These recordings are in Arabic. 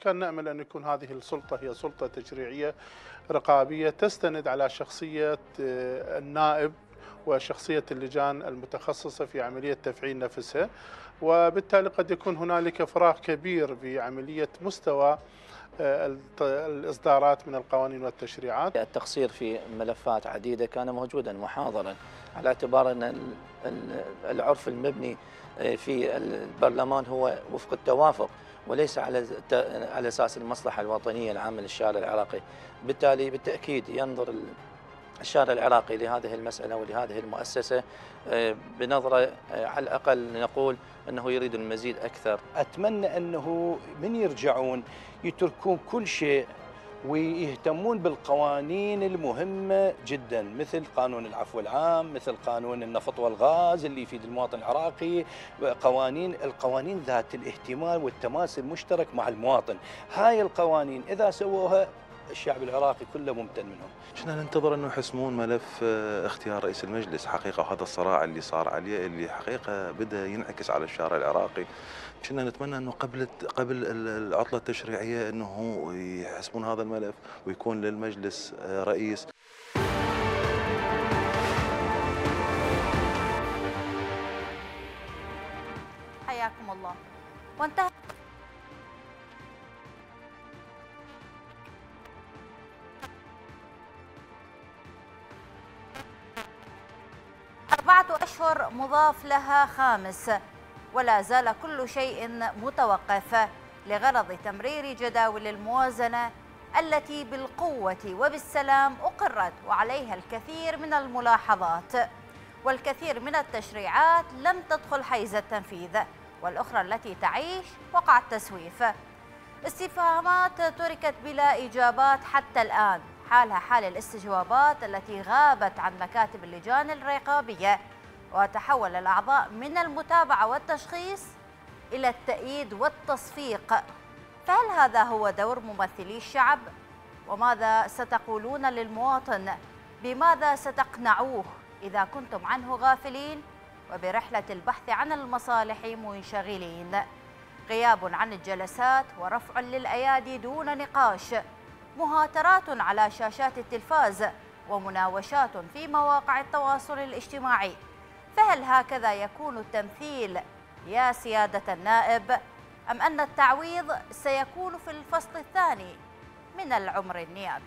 كان نأمل أن يكون هذه السلطة هي سلطة تشريعية رقابية تستند على شخصية آه، النائب وشخصية اللجان المتخصصة في عملية تفعيل نفسها. وبالتالي قد يكون هنالك فراغ كبير في عملية مستوى آه، الإصدارات من القوانين والتشريعات. التقصير في ملفات عديدة كان موجودا محاضرا على اعتبار أن العرف المبني آه، في البرلمان هو وفق التوافق. وليس على على أساس المصلحة الوطنية العامة للشارع العراقي، بالتالي بالتأكيد ينظر الشارع العراقي لهذه المسألة ولهذه المؤسسة آه، بنظرة آه، على الأقل نقول أنه يريد المزيد أكثر. أتمنى أنه من يرجعون يتركون كل شيء ويهتمون بالقوانين المهمة جدا مثل قانون العفو العام مثل قانون النفط والغاز اللي يفيد المواطن العراقي قوانين القوانين ذات الاهتمام والتماس المشترك مع المواطن. هاي القوانين إذا سووها الشعب العراقي كله ممتن منهم. كنا ننتظر إنه يحسمون ملف آه، اختيار رئيس المجلس؟ حقيقة وهذا الصراع اللي صار عليه اللي حقيقة بدأ ينعكس على الشارع العراقي. كنا نتمنى إنه قبل قبل العطلة التشريعية إنه يحسمون هذا الملف ويكون للمجلس آه، رئيس. حياكم الله. وانتهى أربعة أشهر مضاف لها خامس. ولا زال كل شيء متوقف لغرض تمرير جداول الموازنة التي بالقوة وبالسلام أقرت وعليها الكثير من الملاحظات. والكثير من التشريعات لم تدخل حيز التنفيذ والأخرى التي تعيش وقع التسويف. استفهامات تركت بلا إجابات حتى الآن حالها حال الاستجوابات التي غابت عن مكاتب اللجان الرقابية. وتحول الأعضاء من المتابعة والتشخيص إلى التأييد والتصفيق فهل هذا هو دور ممثلي الشعب؟ وماذا ستقولون للمواطن؟ بماذا ستقنعوه إذا كنتم عنه غافلين وبرحلة البحث عن المصالح منشغلين؟ غياب عن الجلسات ورفع للأيادي دون نقاش مهاترات على شاشات التلفاز ومناوشات في مواقع التواصل الاجتماعي فهل هكذا يكون التمثيل يا سيادة النائب؟ أم أن التعويض سيكون في الفصل الثاني من العمر النيابي؟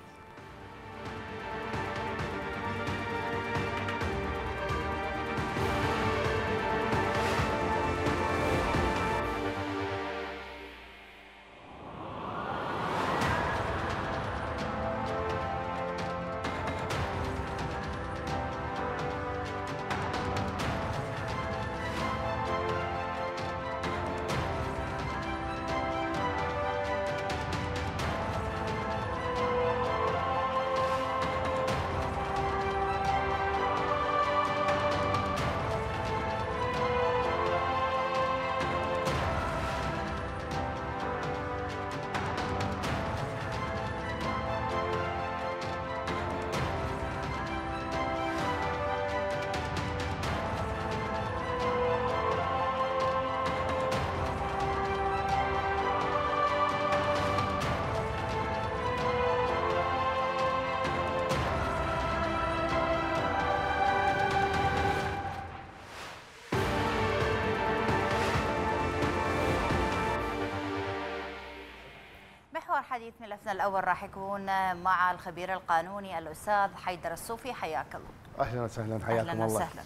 حديث ملفنا الأول راح يكون مع الخبير القانوني الأستاذ حيدر الصوفي. حياك الله. أهلا وسهلا. حياكم أهلاً الله. وسهلا.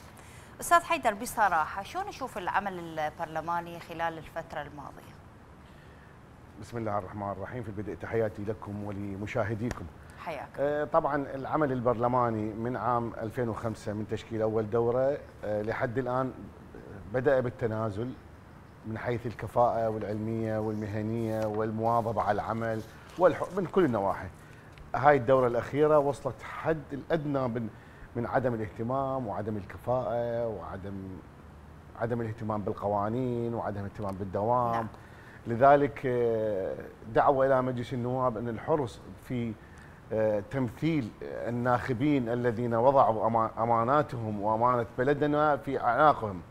أستاذ حيدر بصراحة شو نشوف العمل البرلماني خلال الفترة الماضية؟ بسم الله الرحمن الرحيم. في البدء تحياتي لكم ولمشاهديكم. حياك آه طبعا العمل البرلماني من عام 2005 من تشكيل أول دورة آه لحد الآن بدأ بالتنازل من حيث الكفاءة والعلمية والمهنية والمواظبة على العمل. من كل النواحي. هاي الدورة الأخيرة وصلت حد الأدنى من من عدم الاهتمام وعدم الكفاءة وعدم عدم الاهتمام بالقوانين وعدم الاهتمام بالدوام. نعم. لذلك آه، دعوة إلى مجلس النواب أن الحرص في آه، تمثيل الناخبين الذين وضعوا أماناتهم وأمانة بلدنا في أعناقهم.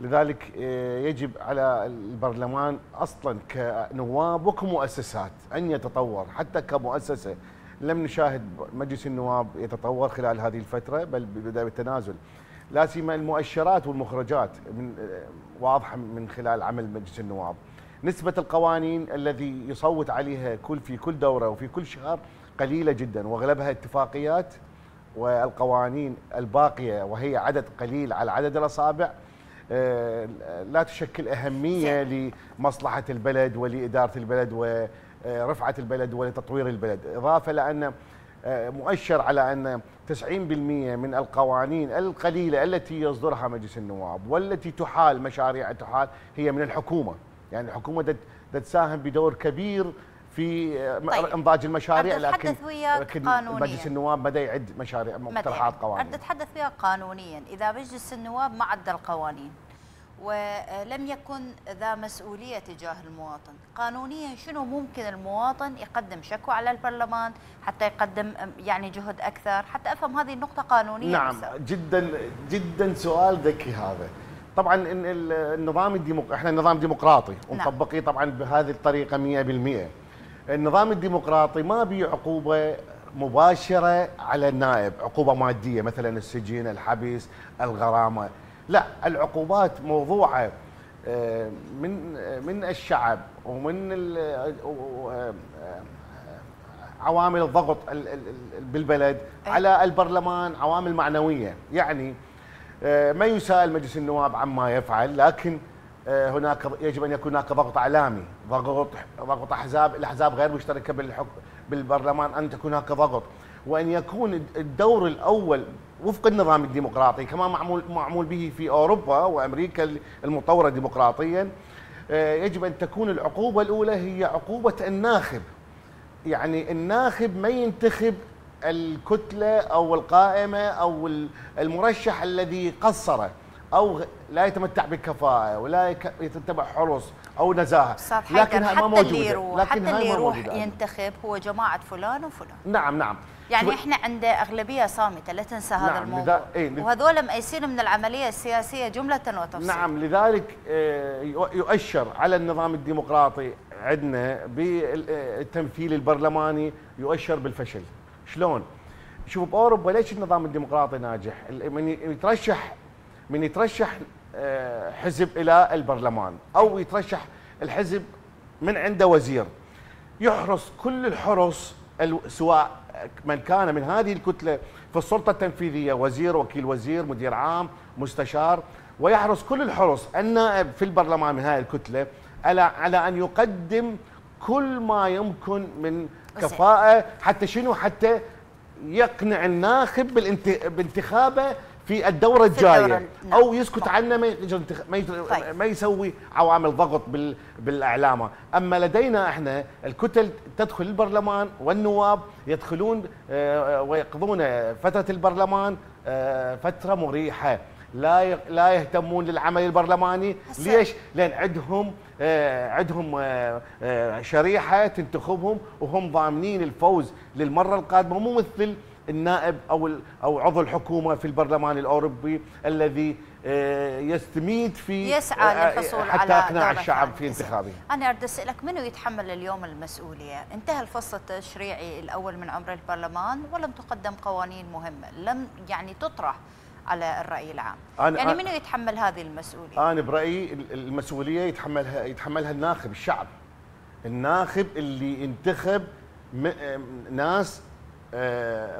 لذلك آه، يجب على البرلمان أصلا كنواب وكمؤسسات أن يتطور. حتى كمؤسسة لم نشاهد مجلس النواب يتطور خلال هذه الفترة بل بدا بالتنازل. لا سيما المؤشرات والمخرجات من آه، واضحة من خلال عمل مجلس النواب. نسبة القوانين الذي يصوت عليها كل في كل دورة وفي كل شهر قليلة جدا وأغلبها اتفاقيات والقوانين الباقية وهي عدد قليل على عدد الأصابع. لا تشكل أهمية لمصلحة البلد ولإدارة البلد ورفعة البلد ولتطوير البلد، إضافة لأن آه، مؤشر على أن 90% من القوانين القليلة التي يصدرها مجلس النواب والتي تحال مشاريع تحال هي من الحكومة، يعني الحكومة تساهم بدور كبير في طيب. إنضاج المشاريع لكن لكن مجلس النواب بدأ يعد مشاريع مقترحات قوانين. أردت أتحدث وياك قانونيا. إذا مجلس النواب ما عدل القوانين ولم يكن ذا مسؤولية تجاه المواطن قانونيا شنو ممكن المواطن يقدم شكوى على البرلمان حتى يقدم يعني جهد أكثر؟ حتى أفهم هذه النقطة قانونيا نعم بسبب. جدا جدا سؤال ذكي هذا. طبعا النظام الديمقراطي إحنا نظام ديمقراطي نعم. ومطبقيه طبعا بهذه الطريقة 100% النظام الديمقراطي ما بيه عقوبة مباشرة على النائب عقوبة مادية مثلا السجن الحبس الغرامة. لا العقوبات موضوعة آه، من من الشعب ومن آه، عوامل الضغط بالبلد على البرلمان عوامل معنوية. يعني آه، ما يسال مجلس النواب عما يفعل لكن هناك يجب أن يكون هناك ضغط إعلامي ضغط ضغط أحزاب الأحزاب غير مشتركة بالحكم بالبرلمان أن تكون هناك ضغط. وأن يكون الدور الأول وفق النظام الديمقراطي كما معمول معمول به في أوروبا وأمريكا المطورة ديمقراطيا. آه، يجب أن تكون العقوبة الأولى هي عقوبة الناخب. يعني الناخب ما ينتخب الكتلة أو القائمة أو المرشح الذي قصر أو لا يتمتع بكفاءة ولا يتبع حرص أو نزاهة. لكن حتى ما اللي يروح لكن حتى اللي يروح ينتخب هو جماعة فلان وفلان. نعم نعم. يعني إحنا عند أغلبية صامتة لا تنسى هذا نعم الموضوع. إيه وهذول مأيسين من العملية السياسية جملة وتفصيل. نعم لذلك آه، يؤشر على النظام الديمقراطي عندنا بالتمثيل البرلماني يؤشر بالفشل. شلون؟ شوف بأوروبا ليش النظام الديمقراطي ناجح؟ من يترشح من يترشح آه، حزب إلى البرلمان أو يترشح الحزب من عنده وزير. يحرص كل الحرص سواء من كان من هذه الكتلة في السلطة التنفيذية وزير وكيل وزير مدير عام مستشار ويحرص كل الحرص النائب في البرلمان من هذه الكتلة على على أن يقدم كل ما يمكن من كفاءة حتى شنو؟ حتى يقنع الناخب بانتخابه في الدورة الجاية. نعم. أو يسكت عنه ما ما طيب. ما يسوي عوامل ضغط بالإعلام أما لدينا إحنا الكتل تدخل البرلمان والنواب يدخلون آه، ويقضون فترة البرلمان آه، فترة مريحة. لا لا يهتمون للعمل البرلماني. ليش؟ لأن عندهم آه، عندهم شريحة تنتخبهم وهم ضامنين الفوز للمرة القادمة. مو مثل النائب أو أو عضو الحكومة في البرلمان الأوروبي الذي آه، يستميت في يسعى آه، للحصول حتى على اقناع الشعب في انتخابه. أنا اريد أسألك منو يتحمل اليوم المسؤولية؟ انتهى الفصل التشريعي الأول من عمر البرلمان ولم تقدم قوانين مهمة، لم يعني تطرح على الرأي العام. أنا يعني منو يتحمل هذه المسؤولية؟ أنا برأيي المسؤولية يتحملها يتحملها الناخب الشعب. الناخب اللي ينتخب ناس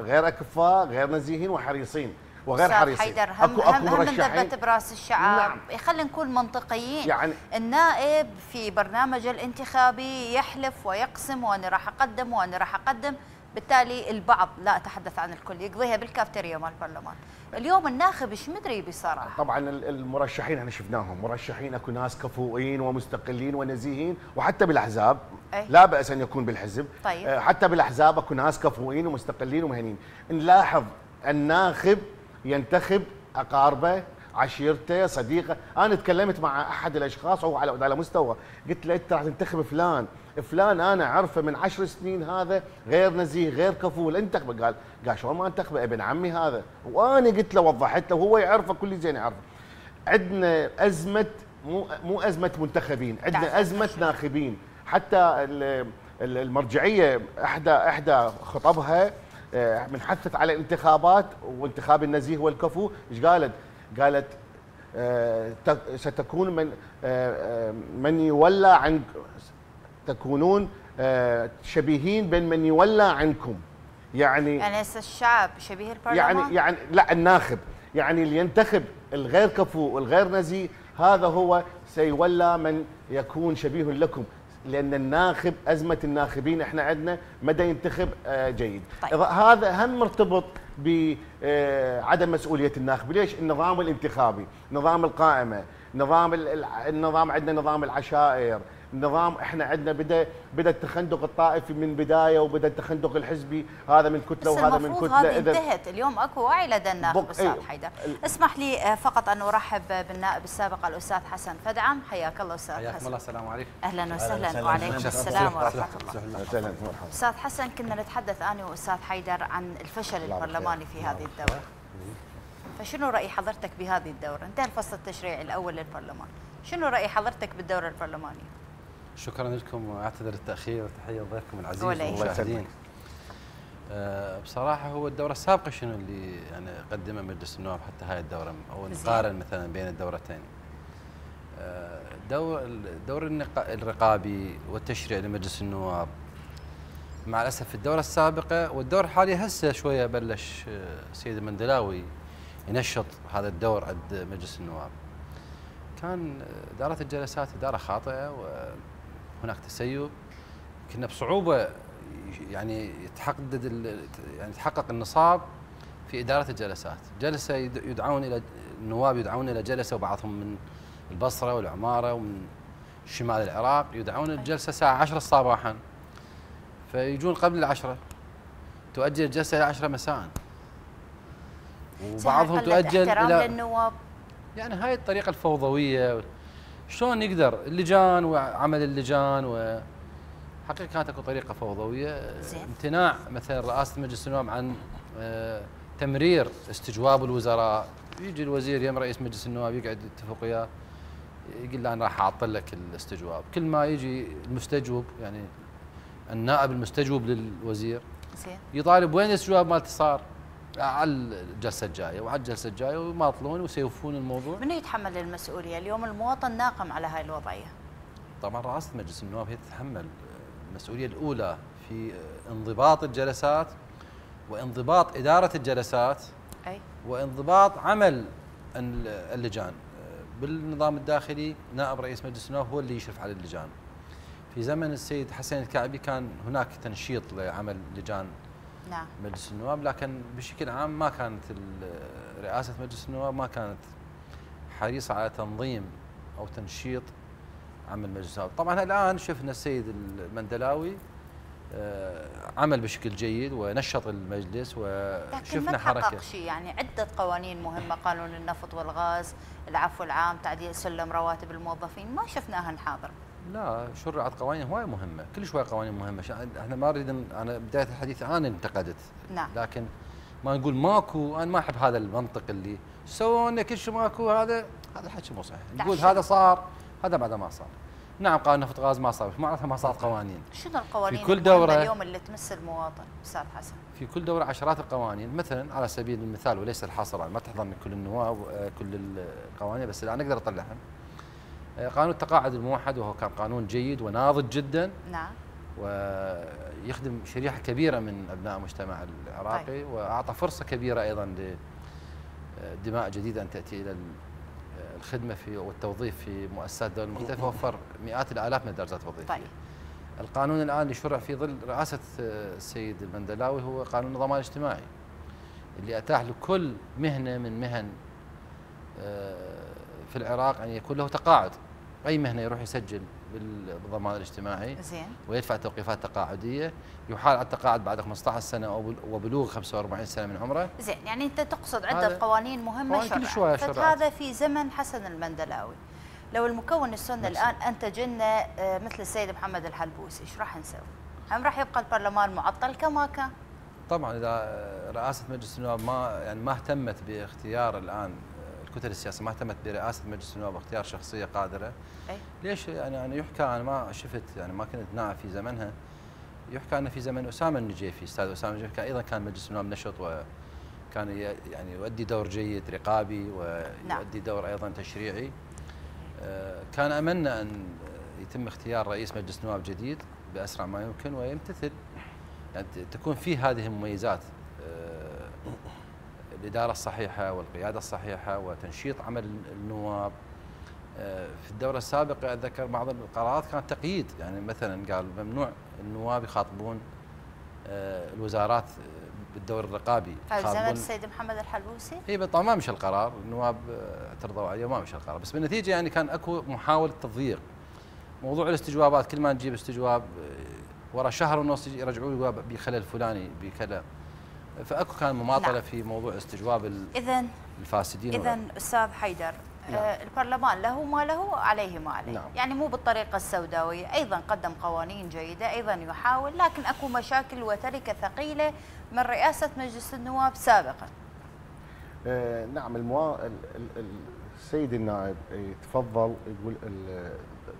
غير أكفاء غير نزيهين وحريصين وغير حريصين. حيدر هم اكو أكو مرشحين. براس الشعب. نعم. خلينا نكون منطقيين. يعني النائب في برنامج الانتخابي يحلف ويقسم وأنا راح أقدم وأنا راح أقدم. بالتالي البعض لا اتحدث عن الكل يقضيها بالكافتيريا مال البرلمان. اليوم الناخب إيش مدري بصراحة؟ طبعا المرشحين إحنا شفناهم مرشحين أكو ناس كفؤين ومستقلين ونزيهين وحتى بالأحزاب أي. لا بأس أن يكون بالحزب. طيب. آه، حتى بالأحزاب أكو ناس كفؤين ومستقلين ومهنين نلاحظ الناخب ينتخب أقاربه عشيرته صديقه. أنا تكلمت مع أحد الأشخاص على على مستوى قلت له أنت راح تنتخب فلان. فلان أنا اعرفه من عشر سنين هذا غير نزيه غير كفول. انتخبه قال قال شلون ما انتخبه ابن عمي هذا. وأنا قلت له وضحت له وهو يعرفه كل زين يعرفه. عندنا أزمة مو مو أزمة منتخبين عندنا. أزمة ناخبين. حتى ال- ال- المرجعية إحدى إحدى خطبها آه، من حثت على الانتخابات وانتخاب النزيه والكفو. إيش قالت؟ قالت آه، ستكون من آه، من يولى عن تكونون آه، شبيهين بين من يولى عنكم. يعني يعني هسه الشعب شبيه البرلمان؟ يعني يعني لا الناخب. يعني اللي ينتخب الغير كفو والغير نزيه هذا هو سيولى من يكون شبيه لكم. لأن الناخب أزمة الناخبين إحنا عندنا مدى ينتخب آه، جيد. طيب. هذا هم مرتبط بعدم مسؤولية الناخب. ليش؟ النظام الانتخابي نظام القائمة نظام النظام عندنا نظام العشائر نظام إحنا عندنا بدا بدأ التخندق الطائفي من بداية وبدأ التخندق الحزبي هذا من كتلة بس وهذا من المفروض كتلة هذه انتهت. اليوم أكو وعي لدى الناخب بق- أستاذ إيه. حيدر. اسمح لي آه، فقط أن أرحب بالنائب السابق الأستاذ حسن فدعم. حياك الله أستاذ حياكم حسن. الله السلام عليكم. أهلا وسهلا. وعليكم السلام. ورحمة الله. أستاذ حسن كنا نتحدث أنا وأستاذ حيدر عن الفشل. البرلماني في هذه الدورة. فشنو رأي حضرتك بهذه الدورة؟ انتهى الفصل التشريعي الأول للبرلمان. شنو رأي حضرتك بالدورة البرلمانية؟ شكرا لكم وأعتذر التأخير وتحية لضيفكم العزيز يهمك. والمشاهدين. آه، بصراحة هو الدورة السابقة شنو اللي يعني قدمه مجلس النواب حتى هاي الدورة؟ أو. نقارن مثلا بين الدورتين. آه، الدور الدور الرقابي والتشريع لمجلس النواب. مع الأسف في الدورة السابقة والدور الحالي هسه شوية بلش آه، سيد المندلاوي ينشط هذا الدور عند مجلس النواب. كان إدارة الجلسات إدارة خاطئة وهناك تسيب. كنا بصعوبة يعني يتحدد يعني يتحقق النصاب في إدارة الجلسات. جلسة يد- يدعون إلى النواب يدعون إلى جلسة وبعضهم من البصرة والعمارة ومن شمال العراق يدعون الجلسة الساعة 10 صباحا. فيجون قبل العشرة. تؤجل الجلسة إلى 10 مساء. وبعضهم تؤجل إلى للنواب. يعني هاي الطريقة الفوضوية شلون نقدر اللجان وعمل اللجان و حقيقة كانت اكو طريقة فوضوية. زين. امتناع مثلا رئاسة مجلس النواب عن آه، تمرير استجواب الوزراء. يجي الوزير يم رئيس مجلس النواب يقعد يتفق وياه يقول له أنا راح اعطل لك الاستجواب. كل ما يجي المستجوب يعني النائب المستجوب للوزير زين. يطالب وين الاستجواب مالتي صار؟ على الجلسة الجاية وعلى الجلسة الجاية ويماطلون ويسيفون الموضوع. من يتحمل المسؤولية؟ اليوم المواطن ناقم على هاي الوضعية. طبعا رئاسة مجلس النواب هي تتحمل المسؤولية الأولى في انضباط الجلسات وانضباط إدارة الجلسات أي. وانضباط عمل ال- اللجان. بالنظام الداخلي نائب رئيس مجلس النواب هو اللي يشرف على اللجان. في زمن السيد حسين الكعبي كان هناك تنشيط لعمل لجان نعم. مجلس النواب لكن بشكل عام ما كانت رئاسة مجلس النواب ما كانت حريصة على تنظيم أو تنشيط عمل مجلس النواب. طبعا الآن شفنا السيد المندلاوي آه، عمل بشكل جيد ونشط المجلس لكن ما وشفنا حركة. تحقق شيء؟ يعني عدة قوانين مهمة قانون النفط والغاز العفو العام تعديل سلم رواتب الموظفين ما شفناها نحاضر لا شرعت قوانين هواي مهمة كل شوي قوانين مهمة. شا- إحنا ما نريد أنا بداية الحديث أنا انتقدت. نعم. لكن ما نقول ماكو أنا ما أحب هذا المنطق اللي سوونا كل شيء ماكو هذا هذا الحكي مو صحيح. نقول. هذا صار هذا بعد ما صار. نعم قانون نفط غاز ما صار معناتها ما صارت قوانين. شنو القوانين في كل دورة- اليوم اللي تمس المواطن أستاذ حسن؟ في كل دورة عشرات القوانين. مثلا على سبيل المثال وليس الحصر يعني ما تحضرني كل النواب آه، كل القوانين بس الان أقدر اطلعها قانون التقاعد الموحد وهو كان قانون جيد وناضج جدا نعم ويخدم شريحة كبيرة من أبناء المجتمع العراقي طيب. وأعطى فرصة كبيرة أيضا لدماء جديدة أن تأتي إلى الخدمة في والتوظيف في مؤسسات الدولة المختلفه وفر مئات الآلاف من الدرجات الوظيفية. طيب القانون الآن اللي شرع في ظل رئاسة السيد المندلاوي هو قانون الضمان الاجتماعي اللي أتاح لكل مهنة من مهن آه، في العراق أن يكون له تقاعد أي مهنة يروح يسجل بالضمان الاجتماعي زين. ويدفع توقيفات تقاعدية يحال على التقاعد بعد 15 سنة وبلوغ 45 سنة من عمره. زين يعني أنت تقصد عدة قوانين مهمة شرعت شوية. هذا في زمن حسن المندلاوي. لو المكون السني الآن انتج لنا آه، مثل السيد محمد الحلبوسي إيش راح نسوي؟ هم راح يبقى البرلمان معطل كما كان طبعا إذا رئاسة مجلس النواب ما يعني ما اهتمت باختيار الآن الكتل السياسيه ما اهتمت برئاسة مجلس النواب واختيار شخصية قادرة. أي. ليش؟ يعني أنا يحكى أنا ما شفت يعني ما كنت نائب في زمنها. يحكى ان في زمن أسامة النجيفي أستاذ أسامة النجيفي أيضا كان مجلس النواب نشط وكان يعني يؤدي دور جيد رقابي نعم. ويؤدي دور أيضا تشريعي. آه، كان املنا أن يتم اختيار رئيس مجلس نواب جديد بأسرع ما يمكن ويمتثل. يعني تكون فيه هذه المميزات. الإدارة الصحيحة والقيادة الصحيحة وتنشيط عمل النواب. آه، في الدورة السابقة اتذكر بعض القرارات كانت تقييد. يعني مثلا قال ممنوع النواب يخاطبون آه، الوزارات بالدور الرقابي. هذا زمن السيد محمد الحلبوسي؟ إي طبعا ما مشى القرار. النواب آه، اعترضوا عليه وما مشى القرار. بس بالنتيجة يعني كان أكو محاولة تضييق. موضوع الاستجوابات كل ما نجيب استجواب ورا شهر ونص يرجعوا جواب بخلل فلاني بكذا. فأكو كان مماطلة نعم. في موضوع استجواب ال- اذا الفاسدين اذا أستاذ حيدر آه، البرلمان له ما له عليه ما عليه. نعم. يعني مو بالطريقة السوداوية أيضا قدم قوانين جيدة أيضا يحاول لكن أكو مشاكل وتركة ثقيلة من رئاسة مجلس النواب سابقا. آه، نعم الموا... ال- ال- ال- السيد النائب يتفضل يقول ال-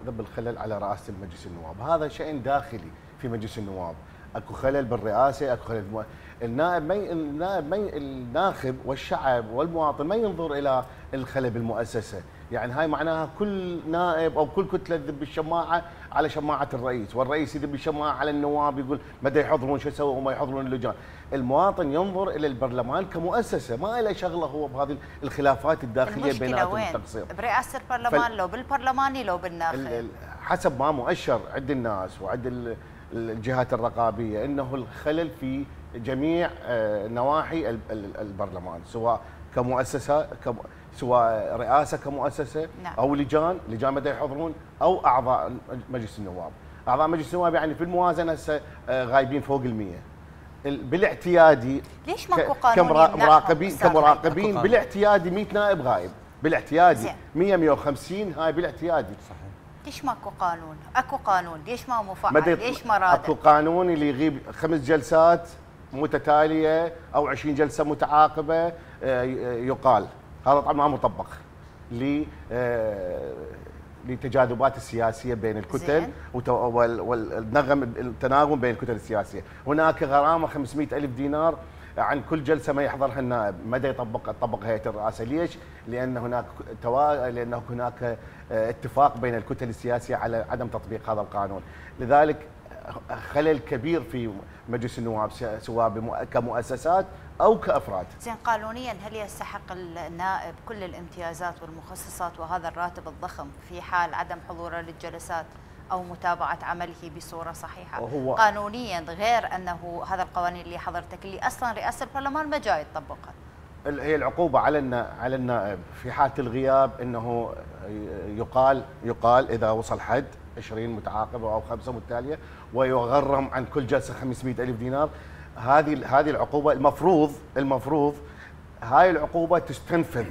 ذب الخلل على رئاسة المجلس النواب، هذا شيء داخلي في مجلس النواب، أكو خلل بالرئاسة، أكو خلل بالمو... النائب ما. النائب ما. الناخب والشعب والمواطن ما ينظر إلى الخلل بالمؤسسه، يعني هاي معناها كل نائب أو كل كتلة تذب الشماعة على شماعة الرئيس، والرئيس يذب الشماعة على النواب يقول متى يحضرون شو يسووا وما يحضرون اللجان، المواطن ينظر إلى البرلمان كمؤسسة، ما له شغلة هو بهذه الخلافات الداخلية بيناتهم التقصير. برئاسة البرلمان فال- لو بالبرلماني لو ال- بالناخب ال- حسب ما مؤشر عند الناس وعند ال- الجهات الرقابية إنه الخلل في جميع آه، نواحي ال- ال- البرلمان سواء كمؤسسة كم سواء رئاسة كمؤسسة نعم. أو لجان لجان مدى يحضرون أو أعضاء مجلس النواب. أعضاء مجلس النواب يعني في الموازنة هسه آه، غايبين فوق المية. ال- بالاعتيادي ليش ماكو قانون كمراقبين قانون. بالاعتيادي 100 نائب غايب. بالاعتيادي زين. 100 150 هاي بالاعتيادي. ليش ماكو قانون؟ أكو قانون. ليش ما مفعل؟ ليش ما راد أكو قانون اللي يغيب خمس جلسات متتالية أو 20 جلسة متعاقبة آه، يقال. هذا طبعا ما مطبق ل آه، للتجاذبات السياسية بين الكتل والنغم التناغم بين الكتل السياسية. هناك غرامة 500 ألف دينار عن كل جلسة ما يحضرها النائب. مدى يطبق تطبق هيئه الرئاسه ليش؟ لأن هناك توا... لأن هناك آه، اتفاق بين الكتل السياسية على عدم تطبيق هذا القانون. لذلك خلل كبير في مجلس النواب سواء كمؤسسات أو كأفراد. زين قانونيا هل يستحق النائب كل الامتيازات والمخصصات وهذا الراتب الضخم في حال عدم حضوره للجلسات أو متابعة عمله بصورة صحيحة؟ وهو- قانونيا غير أنه هذا القوانين اللي حضرتك اللي أصلا رئاسة البرلمان ما جاي تطبقها هي العقوبة على على النائب. في حالة الغياب إنه يقال يقال إذا وصل حد 20 متعاقبة أو خمسة متتالية ويغرم عن كل جلسة 500 ألف دينار. هذه هذه العقوبة المفروض المفروض هاي العقوبة تستنفذ.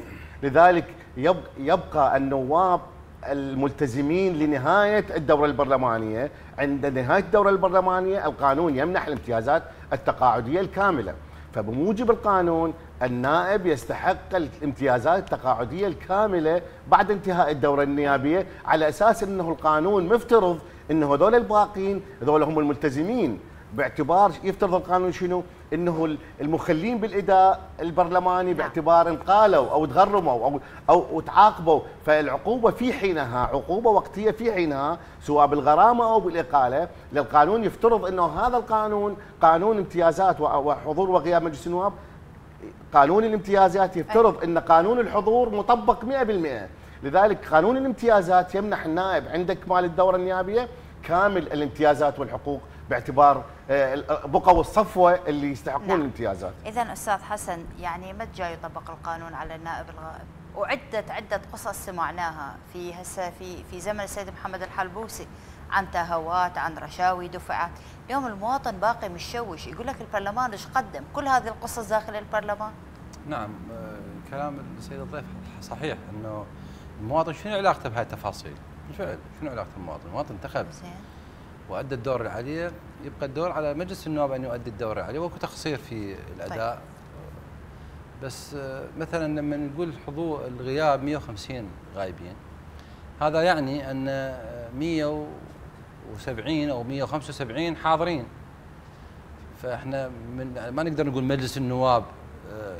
لذلك يب- يبقى النواب الملتزمين لنهاية الدورة البرلمانية عند نهاية الدورة البرلمانية القانون يمنح الامتيازات التقاعدية الكاملة. فبموجب القانون النائب يستحق الامتيازات التقاعدية الكاملة بعد انتهاء الدورة النيابية على أساس أنه القانون مفترض أنه هذول الباقين هذول هم الملتزمين. باعتبار يفترض القانون شنو؟ إنه المخلين بالإداء البرلماني باعتبار ان قالوا أو تغرموا أو أو تعاقبوا فالعقوبة في حينها عقوبة وقتية في حينها سواء بالغرامة أو بالإقالة للقانون يفترض إنه هذا القانون قانون امتيازات وحضور وغياب مجلس النواب قانون الامتيازات يفترض إن قانون الحضور مطبق 100% لذلك قانون الامتيازات يمنح النائب عند اكمال الدورة النيابية كامل الامتيازات والحقوق باعتبار آه، بقوا الصفوة اللي يستحقون نعم. الامتيازات. إذا أستاذ حسن يعني ما جاي يطبق القانون على النائب الغائب؟ وعدة عدة قصص سمعناها في هسه في في زمن السيد محمد الحلبوسي. عن تهوات عن رشاوي دفعات اليوم المواطن باقي مشوش يقول لك البرلمان إيش قدم؟ كل هذه القصص داخل البرلمان؟ نعم آه، كلام السيد الضيف صحيح إنه المواطن شنو علاقته بهاي التفاصيل؟ بالفعل شنو علاقة المواطن؟ المواطن انتخب. وأدى الدور اللي عليه يبقى الدور على مجلس النواب أن يؤدي الدور اللي عليه وأكو تقصير في الأداء. بس آه، مثلا لما نقول حضور الغياب 150 غايبين هذا يعني أن آه، 170 أو 175 حاضرين. فإحنا من ما نقدر نقول مجلس النواب آه،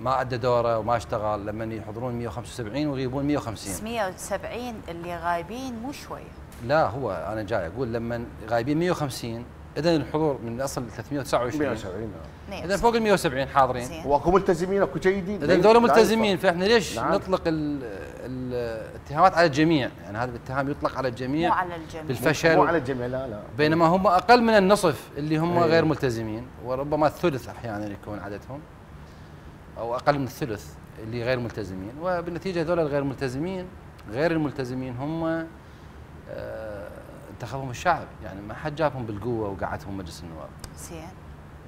ما أدى دوره وما اشتغل لما يحضرون 175 ويغيبون 150 170 اللي غايبين مو شوية لا هو أنا جاي أقول لما غايبين 150 اذا الحضور من أصل 329 170 نعم. اذا فوق ال 170 حاضرين. واكو ملتزمين أكو جيدين. اذا ذولا ملتزمين فإحنا ليش نعم. نطلق الاتهامات على الجميع. يعني هذا الاتهام يطلق على مو الجميع على الجميع. بالفشل. مو على الجميع لا لا. بينما هم أقل من النصف اللي هم أيوة. غير ملتزمين وربما الثلث أحيانا يكون عددهم أو أقل من الثلث اللي غير ملتزمين. وبالنتيجة هذول الغير ملتزمين غير الملتزمين هم آه، انتخبهم الشعب. يعني ما حد جابهم بالقوة وقعدهم مجلس النواب. زين.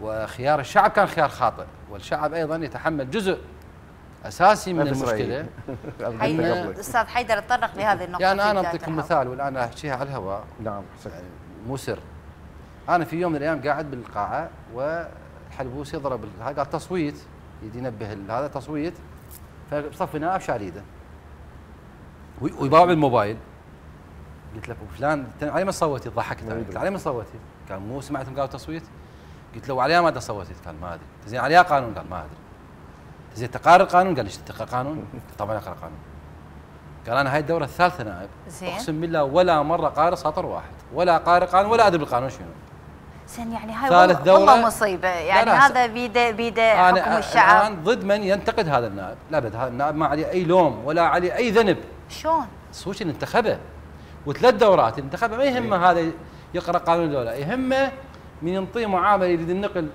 وخيار الشعب كان خيار خاطئ والشعب أيضا يتحمل جزء أساسي من المشكلة حي... إحنا- أستاذ حيدر تطرق لهذه النقطة يعني أنا اعطيكم. مثال والآن احكيها على الهواء نعم. يعني مو سر أنا في يوم من الأيام قاعد بالقاعة والحلبوس يضرب قال تصويت يدي ينبه ال- هذا تصويت فبصفي نائب شال ايده وي- ويباوع بالموبايل قلت له فلان على من صوتي ضحكت أنا. قلت على من صوتي؟ قال مو سمعتهم قالوا تصويت؟ قلت له على ما صوتي؟ قال ما أدري زين عليها قانون؟ قال ما أدري زين تقارن القانون؟ قال ليش تقرا قانون؟ قلت طبعا أقرأ قانون قال أنا هاي الدورة الثالثة نائب زين. أقسم بالله ولا مرة قارئ سطر واحد ولا قارئ قانون ولا أدري بالقانون شنو زين يعني هاي ثالث والله, والله دورة. مصيبه يعني لا، هذا بيده بيده حكم أنا الشعب الآن ضد من ينتقد هذا النائب لا ابد هذا النائب ما عليه أي لوم ولا عليه أي ذنب شلون؟ اللي انتخبه وثلاث دورات انتخبه ما يهمه هذا يقرأ قانون الدولة يهمه من ينطيه معاملة يريد النقل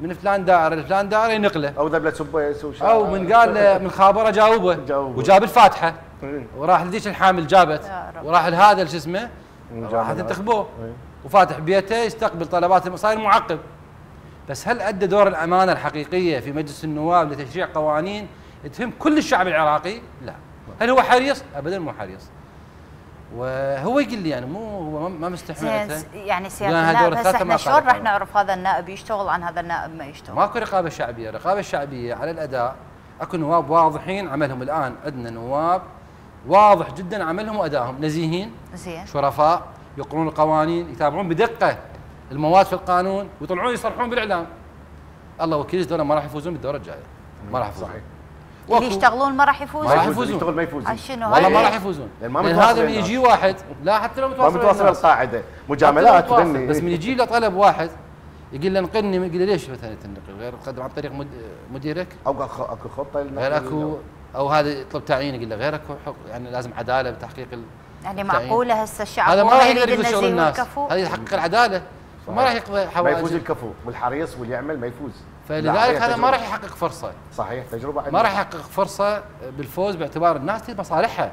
من فلان دائره لفلان دائره ينقله أو ذبله سبه يسوي شيء. أو من قال له من خابره جاوبه جاوبه. وجاب الفاتحة إيه. وراح لذيك الحامل جابت. وراح لهذا شو اسمه جاب راح هذا. تنتخبوه إيه. وفاتح بيته يستقبل طلبات صاير معقب بس هل أدى دور الأمانة الحقيقية في مجلس النواب لتشريع قوانين تهم كل الشعب العراقي؟ لا. هل هو حريص؟ ابدا مو حريص. وهو يقول لي يعني مو هو ما- مستحمل يعني سيادة يعني النائب ما إحنا شلون راح. نعرف هذا النائب يشتغل عن هذا النائب ما يشتغل؟ ماكو رقابة شعبية، الرقابة الشعبية على الأداء أكو نواب واضحين عملهم الآن. عندنا نواب واضح جدا عملهم وأدائهم. نزيهين زين. شرفاء يقرون القوانين يتابعون بدقة المواد في القانون ويطلعون يصرحون بالإعلام. الله وكيل دول ما راح يفوزون بالدورة الجاية. ما راح يفوزون. صحيح. اللي يشتغلون ما راح ما يفوزون راح يفوز، يفوزون. يشتغل ما يفوز على شنو والله؟ ما راح يفوزون. لأن ما لأن متواصل هذا من. يجي واحد لا حتى لو ما متواصل متواصل الناس. القاعده مجاملات متواصل. بس من يجي له طلب واحد يقول له نقلني يقول له ليش مثلا تنقل غير تقدم عن طريق مد- مديرك؟ أو اكو أكو خطة. غير أكو. أو هذا يطلب تعيين يقول له غير أكو حق يعني لازم عدالة بتحقيق ال... يعني. معقولة هسه الشعب هذا ما راح يقدر يقول شغل الناس. هذا يحقق العدالة. وما راح يقضي ما يفوز حوائج الكفو. والحريص واللي يعمل ما يفوز. فلذلك هذا ما. راح يحقق فرصة. صحيح تجربة ما راح يحقق فرصة بالفوز باعتبار الناس تريد مصالحها.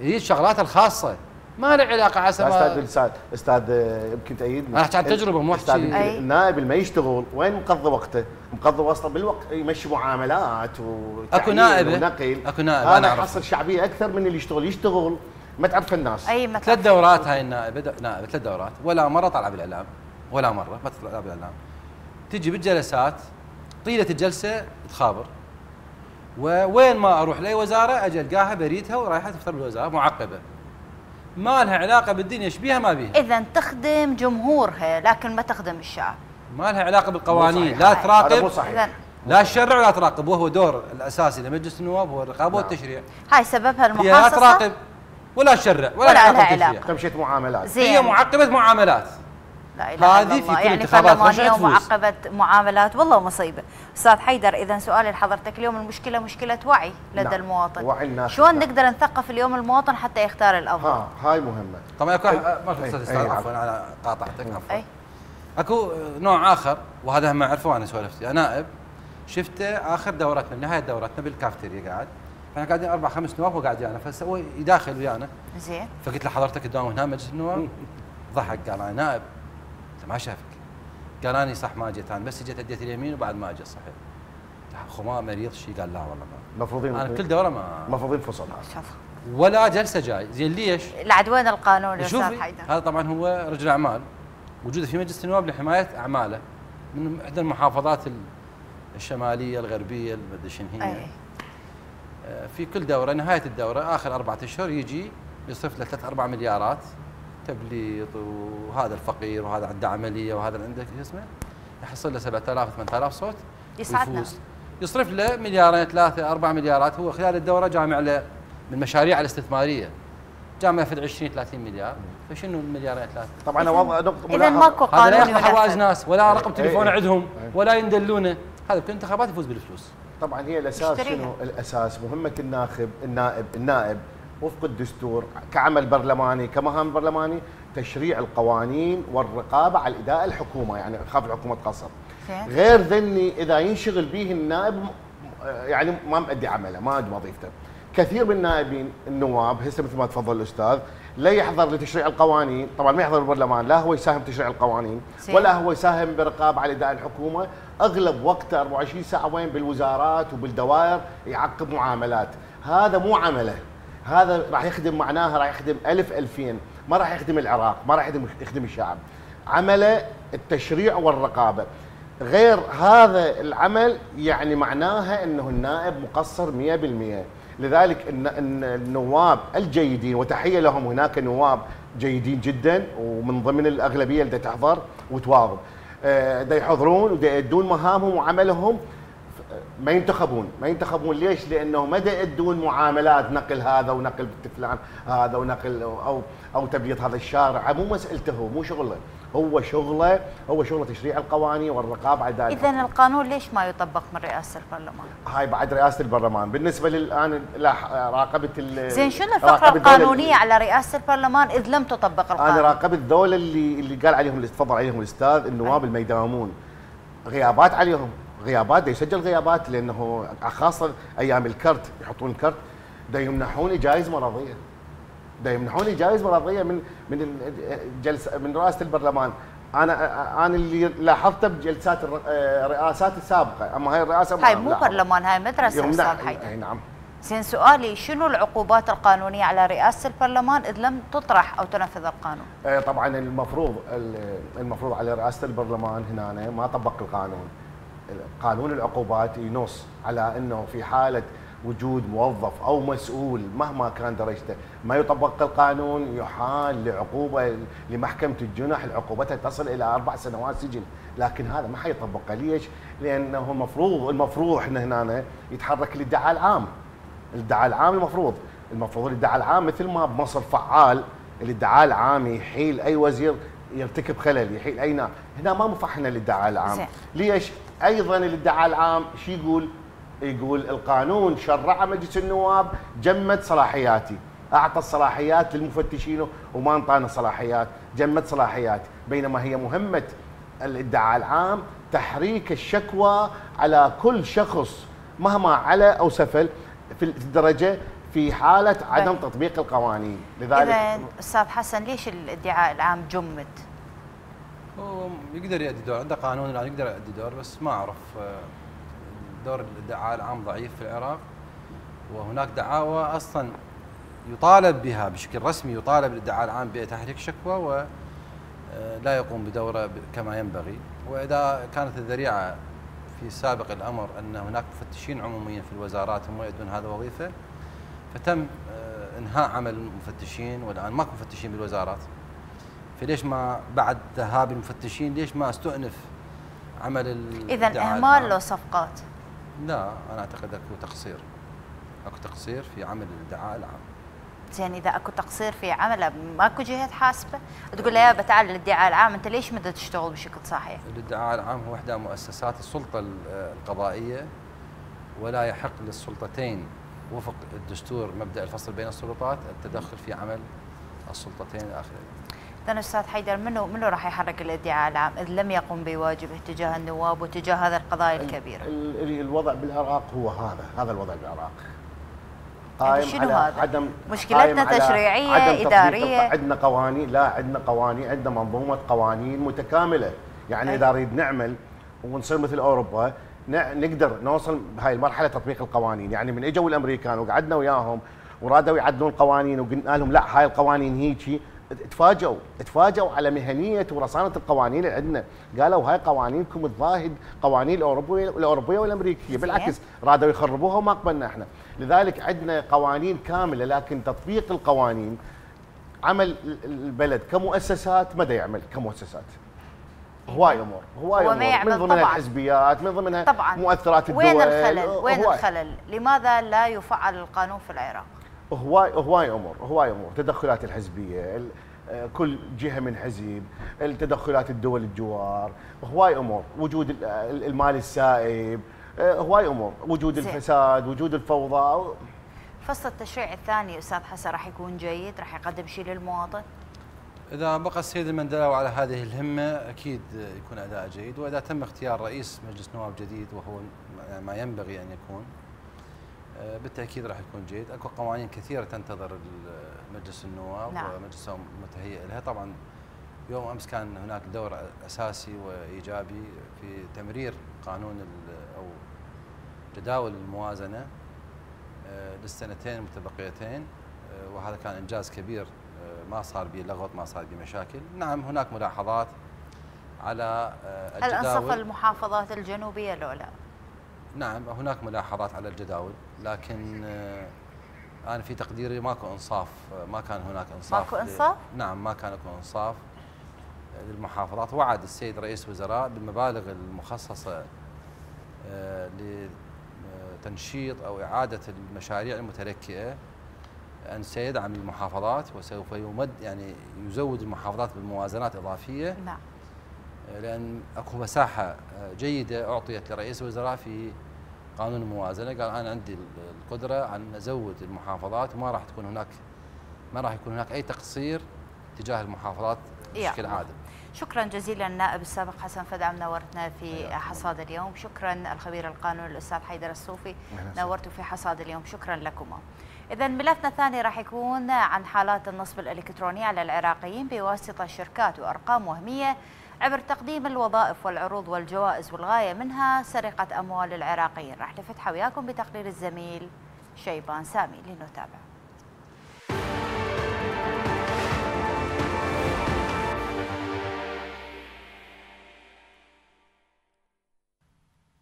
يريد شغلاتها الخاصة. ما له علاقة عسى أستاذ أستاذ أستاذ يمكن تأيدني أنا أحكي عن تجربة، مو أستاذ. النائب اللي ما يشتغل وين مقضي وقته؟ مقضي وقته بالوقت يمشي معاملات و أكو نائبة. ونقل. أكو نائب، أعرف. يحصل شعبية أكثر من اللي يشتغل. يشتغل ما تعرف الناس. أي ما ثلاث دورات هاي النائبة نائبة ثلاث دورات. ولا مرة طالعه بالإعلام. ولا مرة ما تطلع بالإعلام. تجي بالجلسات طيلة الجلسة تخابر. ووين ما أروح لأي وزارة أجي ألقاها بريدها ورايحة تفتر بالوزارة معقبه ما لها علاقة بالدنيا إيش بيها ما بيها. إذا تخدم جمهورها لكن ما تخدم الشعب. ما لها علاقة بالقوانين لا مو تراقب صحيح. لا تشرع ولا تراقب وهو دور الأساسي لمجلس النواب هو الرقابة نعم. والتشريع. هاي سببها هي لا المحاصصه تراقب ولا تشرع ولا, ولا علاقة لها. تمشيت معاملات. زين. هي معقبه معاملات. لا إله هذه في كل يعني انتخابات برلمانيه رشحت فلوس. ومعقبه معاملات. والله مصيبة. أستاذ حيدر إذا سؤالي لحضرتك اليوم المشكلة مشكلة وعي لدى نعم. المواطن. وعي الناس. شلون نعم. نقدر نثقف اليوم المواطن حتى يختار الأفضل؟ ها هاي مهمة. طبعا اكو ما أستاذ أي أستاذ عفو. عفوا. أنا قاطعتك عفوا. أي. أكو نوع آخر وهذا هم اعرفه أنا سولفت يا نائب شفته آخر دورتنا نهاية دورتنا بالكافتيريا قاعد. إحنا قاعدين أربع خمس نواب وهو قاعد ويانا فهو يداخل ويانا. زين. فقلت له حضرتك تداوم هنا مجلس النواب. ضحك قال أنا نائب. ما شافك. قال اني صح ما جيت. أنا بس جيت أديت اليمين وبعد ما اجى صحيح. اخو ما مريض شيء قال لا والله ما. المفروضين أنا كل دورة ما. المفروضين فصل شوف ولا جلسة جاي. زين ليش؟ لعد وين القانون يا أستاذ شوفي حيدر. هذا طبعا هو رجل أعمال. وجوده في مجلس النواب لحماية أعماله من إحدى المحافظات ال- الشمالية الغربية المدري شنو هي. أي. آه، في كل دورة نهاية الدورة آخر أربعة أشهر يجي يصرف له ثلاث أربع مليارات. تبليط وهذا الفقير وهذا عنده عملية وهذا عنده شو اسمه يحصل له 7000 8000 صوت يسعدنا. ويفوز. يصرف له مليارين ثلاثة أربع مليارات هو خلال الدورة جامع له من المشاريع الاستثمارية جامع في 20 30 مليار فشنو المليارين ثلاثة؟ طبعا وضع نقطة اذا ملاحظة. ماكو هذا لا قانون ياخذ حوائج. ناس ولا رقم إيه، تليفون إيه. عندهم إيه. ولا يندلونه هذا بكل انتخابات يفوز بالفلوس طبعا هي الأساس. شنو الأساس مهمة الناخب النائب النائب وفق الدستور كعمل برلماني كمهام برلماني تشريع القوانين والرقابة على الاداء الحكومة يعني خاف الحكومة تقصر. غير ذني إذا ينشغل به النائب يعني ما مؤدي عمله ما ادي وظيفته. كثير من النائبين النواب هسه مثل ما تفضل الأستاذ لا يحضر لتشريع القوانين طبعا ما يحضر البرلمان لا هو يساهم بتشريع القوانين. ولا هو يساهم برقابة على اداء الحكومة. أغلب وقته 24 ساعة وين؟ بالوزارات وبالدوائر يعقب معاملات. هذا مو عمله. هذا راح يخدم معناها راح يخدم ألف ألفين ما راح يخدم العراق ما راح يخدم الشعب. عمله التشريع والرقابة. غير هذا العمل يعني معناها إنه النائب مقصر 100% لذلك النواب الجيدين وتحية لهم هناك نواب جيدين جدا ومن ضمن الأغلبية اللي تحضر وتواظب آه، دا يحضرون ودا مهامهم وعملهم. ما ينتخبون ما ينتخبون. ليش؟ لأنه ما يدون معاملات نقل هذا ونقل فلان هذا ونقل أو أو تبييض هذا الشارع. مو مسألته هو مو شغله. هو شغله هو شغله تشريع القوانين والرقابة على ذلك. اذا القانون ليش ما يطبق من رئاسة البرلمان؟ هاي بعد رئاسة البرلمان. بالنسبة للآن لا راقبة ال- زين شنو الفقرة القانونية على رئاسة البرلمان إذ لم تطبق أنا القانون؟ راقبت ذولا اللي اللي قال عليهم اللي تفضل عليهم الأستاذ النواب اللي ما يداومون غيابات عليهم. غيابات يسجل غيابات لأنه خاصة أيام الكرت يحطون الكرت دا يمنحون جوائز مرضية دا يمنحون جوائز مرضية من من الجلس من رئاسة البرلمان أنا أنا اللي لاحظته بجلسات الر- الرئاسات السابقة أما هاي الرئاسة هاي مو. برلمان هاي مدرسة أستاذ حيدر إي نعم زين سؤالي شنو العقوبات القانونية على رئاسة البرلمان إذ لم تطرح أو تنفذ القانون؟ آه، طبعا المفروض المفروض على رئاسة البرلمان هنا ما طبق القانون قانون العقوبات ينص على إنه في حالة وجود موظف أو مسؤول مهما كان درجته ما يطبق القانون يحال لعقوبة لمحكمة الجنح عقوبتها تصل إلى أربع سنوات سجن. لكن هذا ما حيطبقه ليش؟ لأنه المفروض المفروض إحنا هنا يتحرك الادعاء العام. الادعاء العام المفروض. المفروض الادعاء العام مثل ما بمصر فعال الادعاء العام يحيل أي وزير يرتكب خلل يحيل أي نائب هنا ما مفحنا الادعاء العام. ليش؟ أيضا الادعاء العام شو يقول؟ يقول القانون شرع مجلس النواب جمد صلاحياتي. أعطى الصلاحيات للمفتشين وما انطانا صلاحيات. جمد صلاحيات بينما هي مهمة الادعاء العام تحريك الشكوى على كل شخص مهما على أو سفل في الدرجة في حالة عدم طيب. تطبيق القوانين. لذلك اذا أستاذ حسن ليش الادعاء العام جمد؟ هو يقدر يؤدي دور عنده قانون الآن يقدر يؤدي دور بس ما أعرف آه، دور الادعاء العام ضعيف في العراق وهناك دعاوى أصلا يطالب بها بشكل رسمي يطالب الادعاء العام بتحريك شكوى ولا يقوم بدوره كما ينبغي. وإذا كانت الذريعة في سابق الأمر أن هناك مفتشين عموميين في الوزارات هم يؤدون هذه الوظيفة فتم آه، إنهاء عمل المفتشين والآن ماكو مفتشين بالوزارات. فليش ما بعد ذهاب المفتشين ليش ما استؤنف عمل ال- اذا إهمال؟ لو صفقات لا أنا أعتقد أكو تقصير أكو تقصير في عمل الادعاء العام زين إذا أكو تقصير في عمله ماكو جهة حاسبة تقول له يا تعال الادعاء العام أنت ليش ما تشتغل بشكل صحيح؟ الادعاء العام هو إحدى مؤسسات السلطة ال- القضائية ولا يحق للسلطتين وفق الدستور مبدأ الفصل بين السلطات التدخل في عمل السلطتين الآخرين اذا أستاذ حيدر منو منو راح يحرك الادعاء العام إذ لم يقم بواجبه تجاه النواب وتجاه هذه القضايا الكبيرة؟ ال- ال- الوضع بالعراق هو هذا هذا الوضع بالعراق يعني شنو على هذا؟ عدم مشكلتنا تشريعية، عدم؟ الق- عندنا قوانين لا عندنا قوانين عندنا منظومة قوانين متكاملة يعني أي. إذا نريد نعمل ونصير مثل أوروبا نقدر نوصل بهاي المرحلة تطبيق القوانين يعني من إجوا الأمريكان وقعدنا وياهم ورادوا يعدلون القوانين وقلنا لهم لا هاي القوانين هيجي تفاجئوا تفاجئوا على مهنية ورصانه القوانين اللي عندنا. قالوا هاي قوانينكم تضاهد قوانين الأوروبية الأوروبية والأمريكية. بالعكس رادوا يخربوها وما قبلنا إحنا. لذلك عندنا قوانين كاملة لكن تطبيق القوانين عمل البلد كمؤسسات ما دا يعمل كمؤسسات. هواي أمور هواي هو أمور. من ضمنها طبعاً. الحزبيات من ضمنها طبعا. مؤثرات الدول وين الخلل؟ وين هواي. الخلل؟ لماذا لا يفعل القانون في العراق؟ هواي هواي أمور هواي أمور. تدخلات الحزبية ال- آه، كل جهة من حزب التدخلات الدول الجوار هواي أمور. وجود ال- ال- المال السائب آه، هواي أمور. وجود. الفساد وجود الفوضى. فصل التشريع الثاني أستاذ حسن راح يكون جيد راح يقدم شيء للمواطن؟ إذا بقى السيد المندلاوي على هذه الهمة أكيد يكون أداء جيد. وإذا تم اختيار رئيس مجلس نواب جديد وهو ما ينبغي أن يكون بالتأكيد راح يكون جيد. أكو قوانين كثيرة تنتظر مجلس النواب نعم. ومجلس متهيئ لها. طبعا يوم أمس كان هناك دور أساسي وإيجابي في تمرير قانون أو جداول الموازنة آه، للسنتين المتبقيتين آه، وهذا كان إنجاز كبير آه، ما صار به لغط ما صار به مشاكل. نعم هناك ملاحظات على آه، هل أنصف الجداول المحافظات الجنوبية لو لا؟ نعم هناك ملاحظات على الجداول لكن آه، أنا في تقديري ماكو إنصاف آه، ما كان هناك إنصاف ماكو إنصاف؟ نعم ما كان اكو إنصاف للمحافظات. وعد السيد رئيس الوزراء بالمبالغ المخصصة آه، لتنشيط أو إعادة المشاريع المتلكئة. أن سيدعم المحافظات وسوف يمد يعني يزود المحافظات بالموازنات إضافية. نعم. لأن أكو مساحة جيدة أعطيت لرئيس الوزراء في قانون الموازنة قال أنا عندي القدرة أن أزود المحافظات وما راح تكون هناك ما راح يكون هناك أي تقصير تجاه المحافظات بشكل. عادل شكرا جزيلا النائب السابق حسن فدعم نورتنا في حصاد اليوم. شكرا الخبير القانوني الأستاذ حيدر الصوفي نورتوا في حصاد اليوم. شكرا لكما. إذا ملفنا الثاني راح يكون عن حالات النصب الإلكتروني على العراقيين بواسطة شركات وأرقام وهمية. عبر تقديم الوظائف والعروض والجوائز والغاية منها سرقة أموال العراقيين. راح نفتحها وياكم بتقرير الزميل شيبان سامي لنتابع.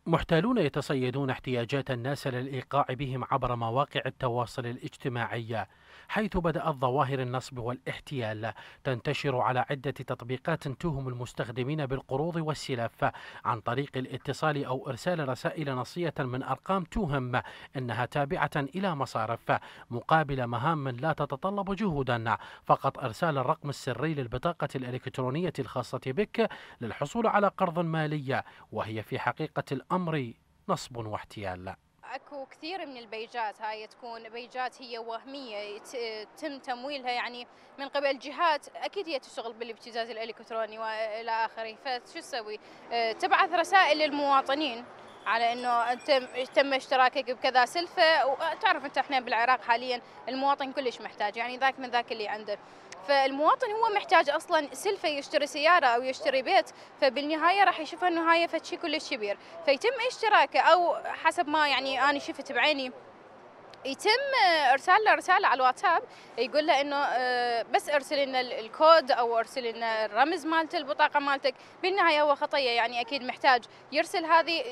محتالون يتصيدون احتياجات الناس للإيقاع بهم عبر مواقع التواصل الاجتماعي. حيث بدأت ظواهر النصب والاحتيال. تنتشر على عدة تطبيقات توهم المستخدمين بالقروض والسلف عن طريق الاتصال أو إرسال رسائل نصية من أرقام توهم أنها تابعة إلى مصارف مقابل مهام لا تتطلب جهودا. فقط إرسال الرقم السري للبطاقة الإلكترونية الخاصة بك للحصول على قرض مالي وهي في حقيقة الأمر نصب واحتيال. أكو كثير من البيجات هاي تكون بيجات هي وهمية يتم تمويلها يعني من قبل جهات أكيد هي تشتغل بالابتزاز الإلكتروني وإلى آخره فشو تسوي؟ آه، تبعث رسائل للمواطنين على إنه أنت تم اشتراكك بكذا سلفة وتعرف أنت إحنا بالعراق حاليا المواطن كلش محتاج يعني ذاك من ذاك اللي عنده فالمواطن هو محتاج أصلا سلفه يشتري سيارة أو يشتري بيت فبالنهاية راح يشوفها إنه هاي فد شيء كلش كبير. فيتم اشتراكه أو حسب ما يعني أنا شفت بعيني يتم إرسال له رسالة على الواتساب يقول له إنه آه، بس أرسل لنا ال- الكود أو أرسل لنا الرمز مالت البطاقة مالتك. بالنهاية هو خطية يعني أكيد محتاج يرسل هذه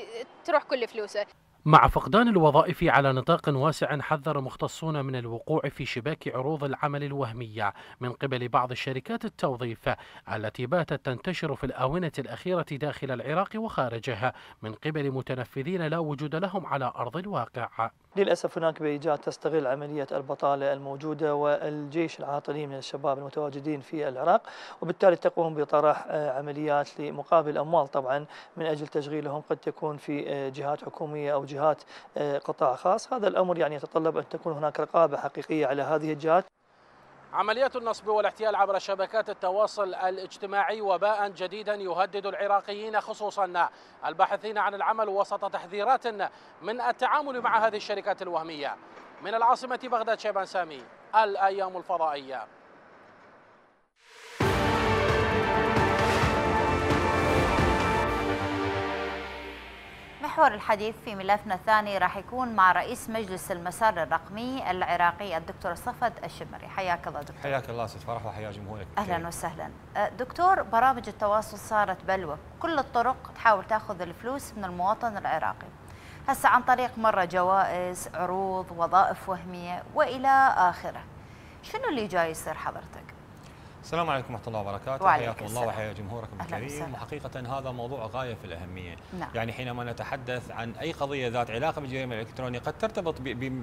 تروح كل فلوسه. مع فقدان الوظائف على نطاق واسع حذر مختصون من الوقوع في شباك عروض العمل الوهمية من قبل بعض الشركات التوظيف التي باتت تنتشر في الآونة الأخيرة داخل العراق وخارجها من قبل متنفذين لا وجود لهم على أرض الواقع. للأسف هناك بيجات تستغل عملية البطالة الموجودة والجيش العاطلي من الشباب المتواجدين في العراق وبالتالي تقوم بطرح عمليات لمقابل أموال طبعا من أجل تشغيلهم قد تكون في جهات حكومية أو جهات آه، قطاع خاص. هذا الأمر يعني يتطلب أن تكون هناك رقابة حقيقية على هذه الجهات. عمليات النصب والاحتيال عبر شبكات التواصل الاجتماعي وباء جديدا يهدد العراقيين خصوصا. الباحثين عن العمل وسط تحذيرات من التعامل مع هذه الشركات الوهمية. من العاصمة بغداد شيبان سامي الأيام الفضائية. محور الحديث في ملفنا الثاني راح يكون مع رئيس مجلس المسار الرقمي العراقي الدكتور صفد الشمري. حياك الله دكتور. حياك الله ست فرح وحيا جمهورك. أهلا وسهلا. أه، دكتور برامج التواصل صارت بلوى. كل الطرق تحاول تأخذ الفلوس من المواطن العراقي. هسه عن طريق مرة جوائز عروض وظائف وهمية وإلى آخره. شنو اللي جاي يصير حضرتك؟ السلام عليكم ورحمة الله وبركاته حياكم الله. وحيا جمهوركم الكريم. وحقيقة هذا موضوع غاية في الأهمية نعم. يعني حينما نتحدث عن أي قضية ذات علاقة بالجريمة الإلكترونية قد ترتبط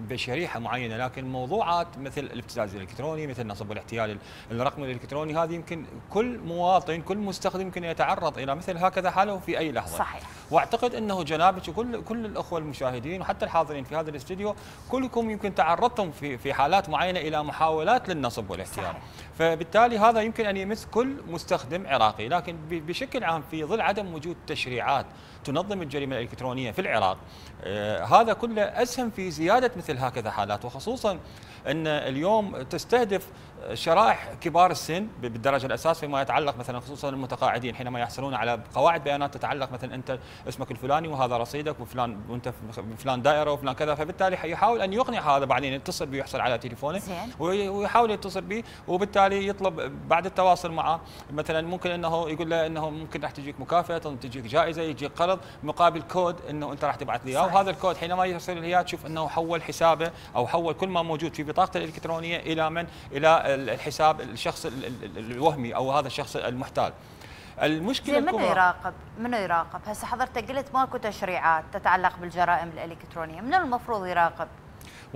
بشريحة معينة لكن موضوعات مثل الابتزاز الإلكتروني مثل نصب والاحتيال الرقمي الإلكتروني هذه يمكن كل مواطن كل مستخدم يمكن يتعرض إلى مثل هكذا حاله في أي لحظة صحيح وأعتقد أنه جنابك وكل كل الأخوة المشاهدين وحتى الحاضرين في هذا الاستديو كلكم يمكن تعرضتم في في حالات معينة إلى محاولات للنصب والاحتيال صحيح. فبالتالي هذا يمكن أن يمس كل مستخدم عراقي لكن بشكل عام في ظل عدم وجود تشريعات تنظم الجريمة الإلكترونية في العراق آه هذا كله أسهم في زيادة مثل هكذا حالات وخصوصا أن اليوم تستهدف شرائح كبار السن بالدرجة الأساس فيما يتعلق مثلا خصوصا المتقاعدين حينما يحصلون على قواعد بيانات تتعلق مثلا أنت اسمك الفلاني وهذا رصيدك وفلان وأنت فلان دائرة وفلان كذا فبالتالي يحاول أن يقنع هذا بعدين يتصل به ويحصل على تليفونه ويحاول يتصل به وبالتالي يطلب بعد التواصل معه مثلا ممكن إنه يقول له إنه ممكن راح تجيك مكافأة تجيك جائزة يجيك قرض مقابل كود إنه أنت راح تبعث لي إياه. وهذا الكود حينما يرسل لي اياه تشوف إنه حول حسابه أو حول كل ما موجود في بطاقته الإلكترونية إلى من؟ إلى الحساب الشخص ال- ال- ال- الوهمي أو هذا الشخص المحتال. المشكلة منو الكبرى يراقب؟ منو يراقب؟ هسه حضرتك قلت ماكو تشريعات تتعلق بالجرائم الإلكترونية، من المفروض يراقب؟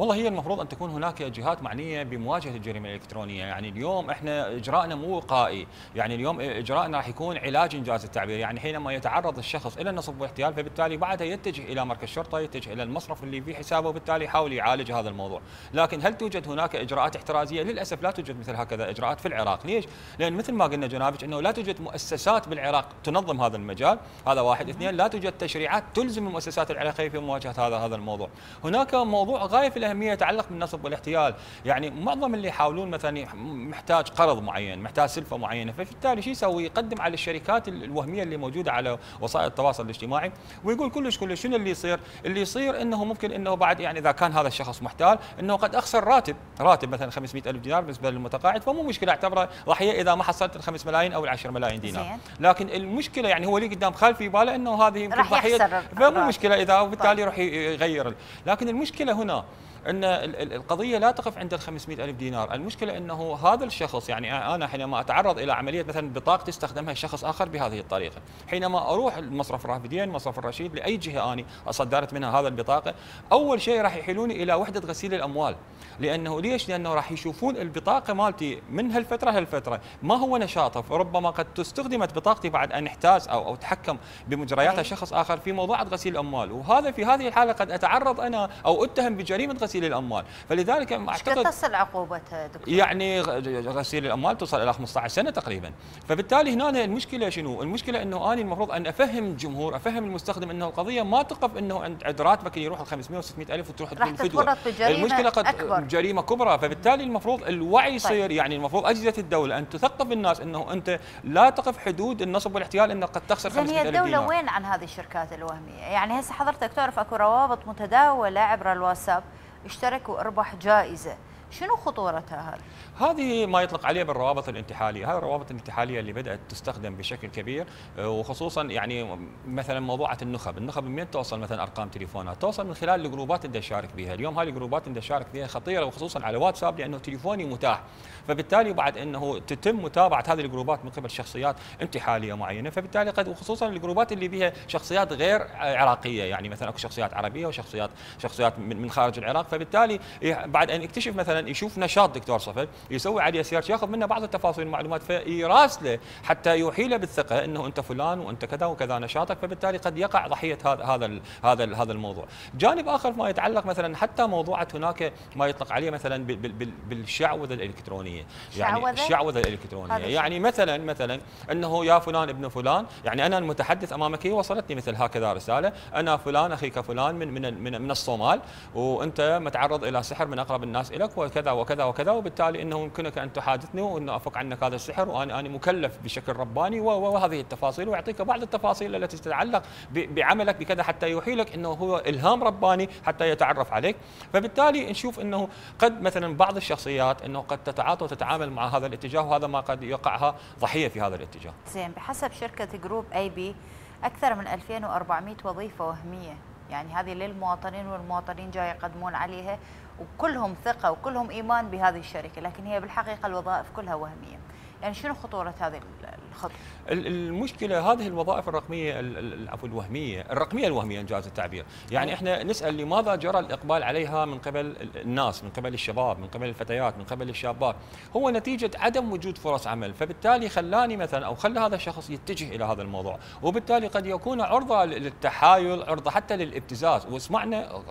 والله هي المفروض أن تكون هناك جهات معنية بمواجهة الجريمة الإلكترونية، يعني اليوم إحنا إجراءنا مو وقائي، يعني اليوم إجراءنا راح يكون علاج إنجاز التعبير، يعني حينما يتعرض الشخص إلى النصب والاحتيال فبالتالي بعدها يتجه إلى مركز شرطه، يتجه إلى المصرف اللي فيه حسابه وبالتالي يحاول يعالج هذا الموضوع، لكن هل توجد هناك إجراءات احترازية؟ للأسف لا توجد مثل هكذا إجراءات في العراق، ليش؟ لأن مثل ما قلنا جنابك إنه لا توجد مؤسسات بالعراق تنظم هذا المجال، هذا واحد، اثنين لا توجد تشريعات تلزم المؤسسات العراقية في مواجهة هذا هذا الموضوع. هناك موضوع غاية في الأهمية يتعلق بالنصب والاحتيال، يعني معظم اللي يحاولون مثلا محتاج قرض معين، محتاج سلفة معينة، فبالتالي شو يسوي؟ يقدم على الشركات ال- الوهمية اللي موجودة على وسائل التواصل الاجتماعي ويقول كلش كلش شنو اللي يصير؟ اللي يصير إنه ممكن إنه بعد يعني إذا كان هذا الشخص محتال إنه قد أخسر راتب، راتب مثلا 500 ألف دينار بالنسبة للمتقاعد فمو مشكلة اعتبره ضحيه إذا ما حصلت ال 5 ملايين أو ال 10 ملايين دينار. لكن المشكلة يعني هو اللي قدام خال في باله إنه هذه يمكن ضحية فمو. مشكلة إذا وبالتالي طيب. راح يغير لكن المشكلة هنا إن ال- ال- القضية لا تقف عند ال 500 ألف دينار، المشكلة إنه هذا الشخص يعني أنا حينما أتعرض إلى عملية مثلا بطاقتي استخدمها شخص آخر بهذه الطريقة، حينما أروح المصرف الرافدين، مصرف الرشيد لأي جهة أني أصدرت منها هذا البطاقة، أول شيء راح يحيلوني إلى وحدة غسيل الأموال، لأنه ليش؟ لأنه راح يشوفون البطاقة مالتي من هالفترة هالفتره، ما هو نشاطه، فربما قد استخدمت بطاقتي بعد أن احتاز أو أو تحكم بمجرياتها أي. شخص آخر في موضوع غسيل الأموال، وهذا في هذه الحالة قد أتعرض أنا أو أتهم بجريمة غسيل الأموال، فلذلك أعتقد تصل عقوبتها دكتور؟ يعني غسيل الأموال توصل إلى 15 سنة تقريبا. فبالتالي هنا المشكلة شنو؟ المشكلة إنه أنا المفروض أن أفهم الجمهور أفهم المستخدم إنه القضية ما تقف إنه عند عند راتبك يروح ال 500 و600 ألف وتروح تقول فدوة. تتورط بجريمه المشكلة قد أكبر. جريمة كبرى. فبالتالي المفروض الوعي يصير طيب. يعني المفروض أجهزة الدولة أن تثقف الناس إنه أنت لا تقف حدود النصب والاحتيال انك قد تخسر زين 500 هي ألف الدولة دينار. وين عن هذه الشركات الوهمية؟ يعني هسه حضرتك تعرف أكو روابط متداولة عبر الواتساب. اشترك واربح جائزة، شنو خطورتها هذه؟ هذه ما يطلق عليه بالروابط الانتحالية، هذه الروابط الانتحالية اللي بدأت تستخدم بشكل كبير آه، وخصوصا يعني مثلا موضوعة النخب، النخب من توصل مثلا أرقام تليفونات؟ توصل من خلال الجروبات اللي تشارك بها، اليوم هذه الجروبات اللي تشارك بها خطيرة وخصوصا على واتساب لأنه تليفوني متاح، فبالتالي بعد إنه تتم متابعة هذه الجروبات من قبل شخصيات انتحالية معينة، فبالتالي قد وخصوصا الجروبات اللي بها شخصيات غير عراقية، يعني مثلا أكو شخصيات عربية وشخصيات شخصيات من خارج العراق، فبالتالي ي- بعد أن يكتشف مثلا يشوف نشاط دكتور صفد يسوي عليه سيرش يأخذ منه بعض التفاصيل والمعلومات فيراسله حتى يوحي له بالثقة إنه أنت فلان وأنت كذا وكذا نشاطك. فبالتالي قد يقع ضحية هذا هذا هذا هذا الموضوع. جانب آخر ما يتعلق مثلا حتى موضوعه هناك ما يطلق عليه مثلا بال- بال- بال- بالشعوذة الإلكترونية. يعني شعوذة؟ الشعوذة الإلكترونية؟ يعني مثلا مثلا أنه يا فلان ابن فلان يعني أنا المتحدث أمامك هي وصلتني مثل هكذا رسالة أنا فلان أخيك فلان من من من, من الصومال وأنت متعرض إلى سحر من أقرب الناس إليك كذا وكذا وكذا وبالتالي إنه يمكنك أن تحادثني وانه أفك عنك هذا السحر وأنا أنا مكلف بشكل رباني وهذه التفاصيل ويعطيك بعض التفاصيل التي تتعلق بعملك بكذا حتى يوحي لك إنه هو إلهام رباني حتى يتعرف عليك فبالتالي نشوف إنه قد مثلا بعض الشخصيات إنه قد تتعاطى وتتعامل مع هذا الاتجاه وهذا ما قد يقعها ضحية في هذا الاتجاه. زين بحسب شركة Group-IB أكثر من 2400 وظيفة وهمية. يعني هذه للمواطنين والمواطنين جاي يقدمون عليها وكلهم ثقة وكلهم إيمان بهذه الشركة لكن هي بالحقيقة الوظائف كلها وهمية. يعني شنو خطورة هذه الخطوة؟ ال- المشكلة هذه الوظائف الرقمية ال- ال- العفو الوهمية الرقمية الوهمية إن جاز التعبير. يعني إحنا نسأل لماذا جرى الإقبال عليها من قبل ال- الناس من قبل الشباب من قبل الفتيات من قبل الشابات؟ هو نتيجة عدم وجود فرص عمل. فبالتالي خلاني مثلا أو خلى هذا الشخص يتجه إلى هذا الموضوع. وبالتالي قد يكون عرضة ل- للتحايل عرضة حتى للابتزاز. وسمعنا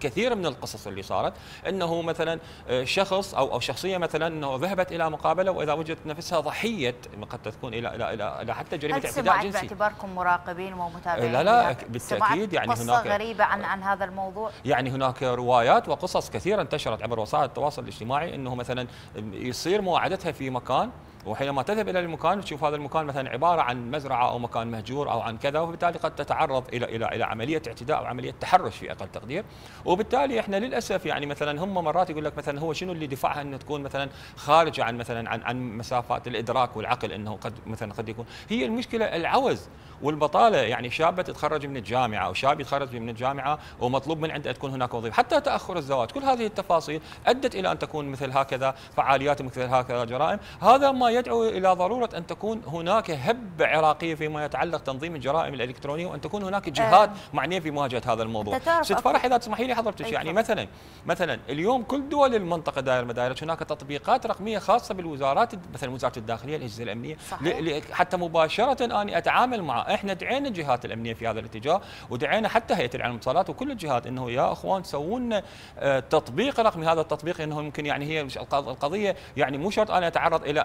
كثير من القصص اللي صارت إنه مثلا آه، شخص أو أو شخصية مثلا إنه ذهبت إلى مقابلة وإذا وجدت نفسها ضحية قد تكون إلى إلى إلى, إلى حتى جريمة هل اعتداء سمعت جنسي باعتباركم مراقبين ومتابعين؟ لا لا، سمعت يعني قصة هناك- غريبة عن عن هذا الموضوع؟ يعني هناك روايات وقصص كثيرة انتشرت عبر وسائل التواصل الاجتماعي إنه مثلا يصير مواعدتها في مكان وحينما تذهب إلى المكان تشوف هذا المكان مثلا عبارة عن مزرعة أو مكان مهجور أو عن كذا وبالتالي قد تتعرض إلى إلى إلى عملية اعتداء أو عملية تحرش في أقل تقدير. وبالتالي إحنا للأسف يعني مثلا هم مرات يقول لك مثلا هو شنو اللي دفعها إنه تكون مثلا خارجة عن مثلا عن عن مسافات الإدراك والعقل إنه قد مثلا قد يكون. هي المشكلة العوز والبطالة يعني شابة تتخرج من الجامعة أو شاب يتخرج من الجامعة ومطلوب من عنده تكون هناك وظيفة. حتى تأخر الزواج كل هذه التفاصيل أدت إلى أن تكون مثل هكذا فعاليات مثل هكذا جرائم. هذا ما يدعو إلى ضرورة أن تكون هناك هبه عراقيه فيما يتعلق تنظيم الجرائم الإلكترونية وأن تكون هناك جهات معنية في مواجهة هذا الموضوع ست فرح إذا تسمحي لي حضرتك أي يعني. مثلا مثلا اليوم كل دول المنطقة دائر مدارج هناك تطبيقات رقمية خاصة بالوزارات مثلا وزارة الداخلية الأجهزة الأمنية صحيح. حتى مباشرة أني أتعامل مع إحنا دعينا الجهات الأمنية في هذا الاتجاه ودعينا حتى هيئة الاعلام والاتصالات وكل الجهات إنه يا إخوان سووا لنا آه، تطبيق رقمي هذا التطبيق إنه يمكن يعني هي مش- الق- القضية يعني مو شرط أنا أتعرض إلى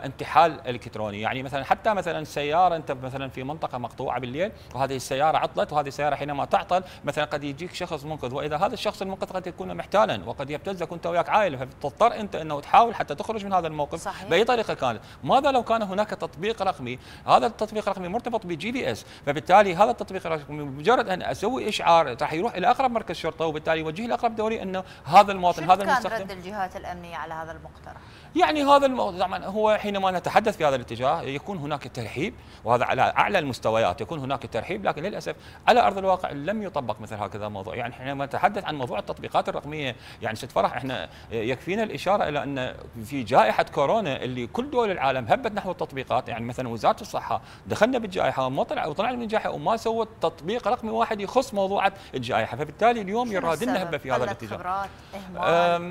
انتحال إلكتروني. يعني مثلا حتى مثلا سيارة أنت مثلا في منطقة مقطوعة بالليل وهذه السيارة عطلت وهذه السيارة حينما تعطل مثلا قد يجيك شخص منقذ. وإذا هذا الشخص المنقذ قد يكون محتالا وقد يبتزك وأنت وياك عائلة. فتضطر أنت إنه تحاول حتى تخرج من هذا الموقف صحيح. بأي طريقة كانت. ماذا لو كان هناك تطبيق رقمي؟ هذا التطبيق الرقمي مرتبط ب GPS فبالتالي هذا التطبيق الرقمي مجرد أن أسوي إشعار راح يروح إلى أقرب مركز شرطة وبالتالي يوجه لاقرب دورية إنه هذا المواطن هذا كان المستخدم؟ رد الجهات الأمنية على هذا المقترح؟ يعني هذا الموضوع طبعا هو حينما نتحدث في هذا الاتجاه يكون هناك ترحيب وهذا على أعلى المستويات يكون هناك ترحيب لكن للأسف على أرض الواقع لم يطبق مثل هكذا موضوع. يعني حينما نتحدث عن موضوع التطبيقات الرقمية يعني ست فرح إحنا يكفينا الإشارة إلى أن في جائحة كورونا اللي كل دول العالم هبت نحو التطبيقات. يعني مثلا وزارة الصحة دخلنا بالجائحة وما طلع وطلعنا من الجائحة وما سوت تطبيق رقمي واحد يخص موضوع الجائحة. فبالتالي اليوم يرادلنا؟ هبه في هذا الاتجاه. خبرات،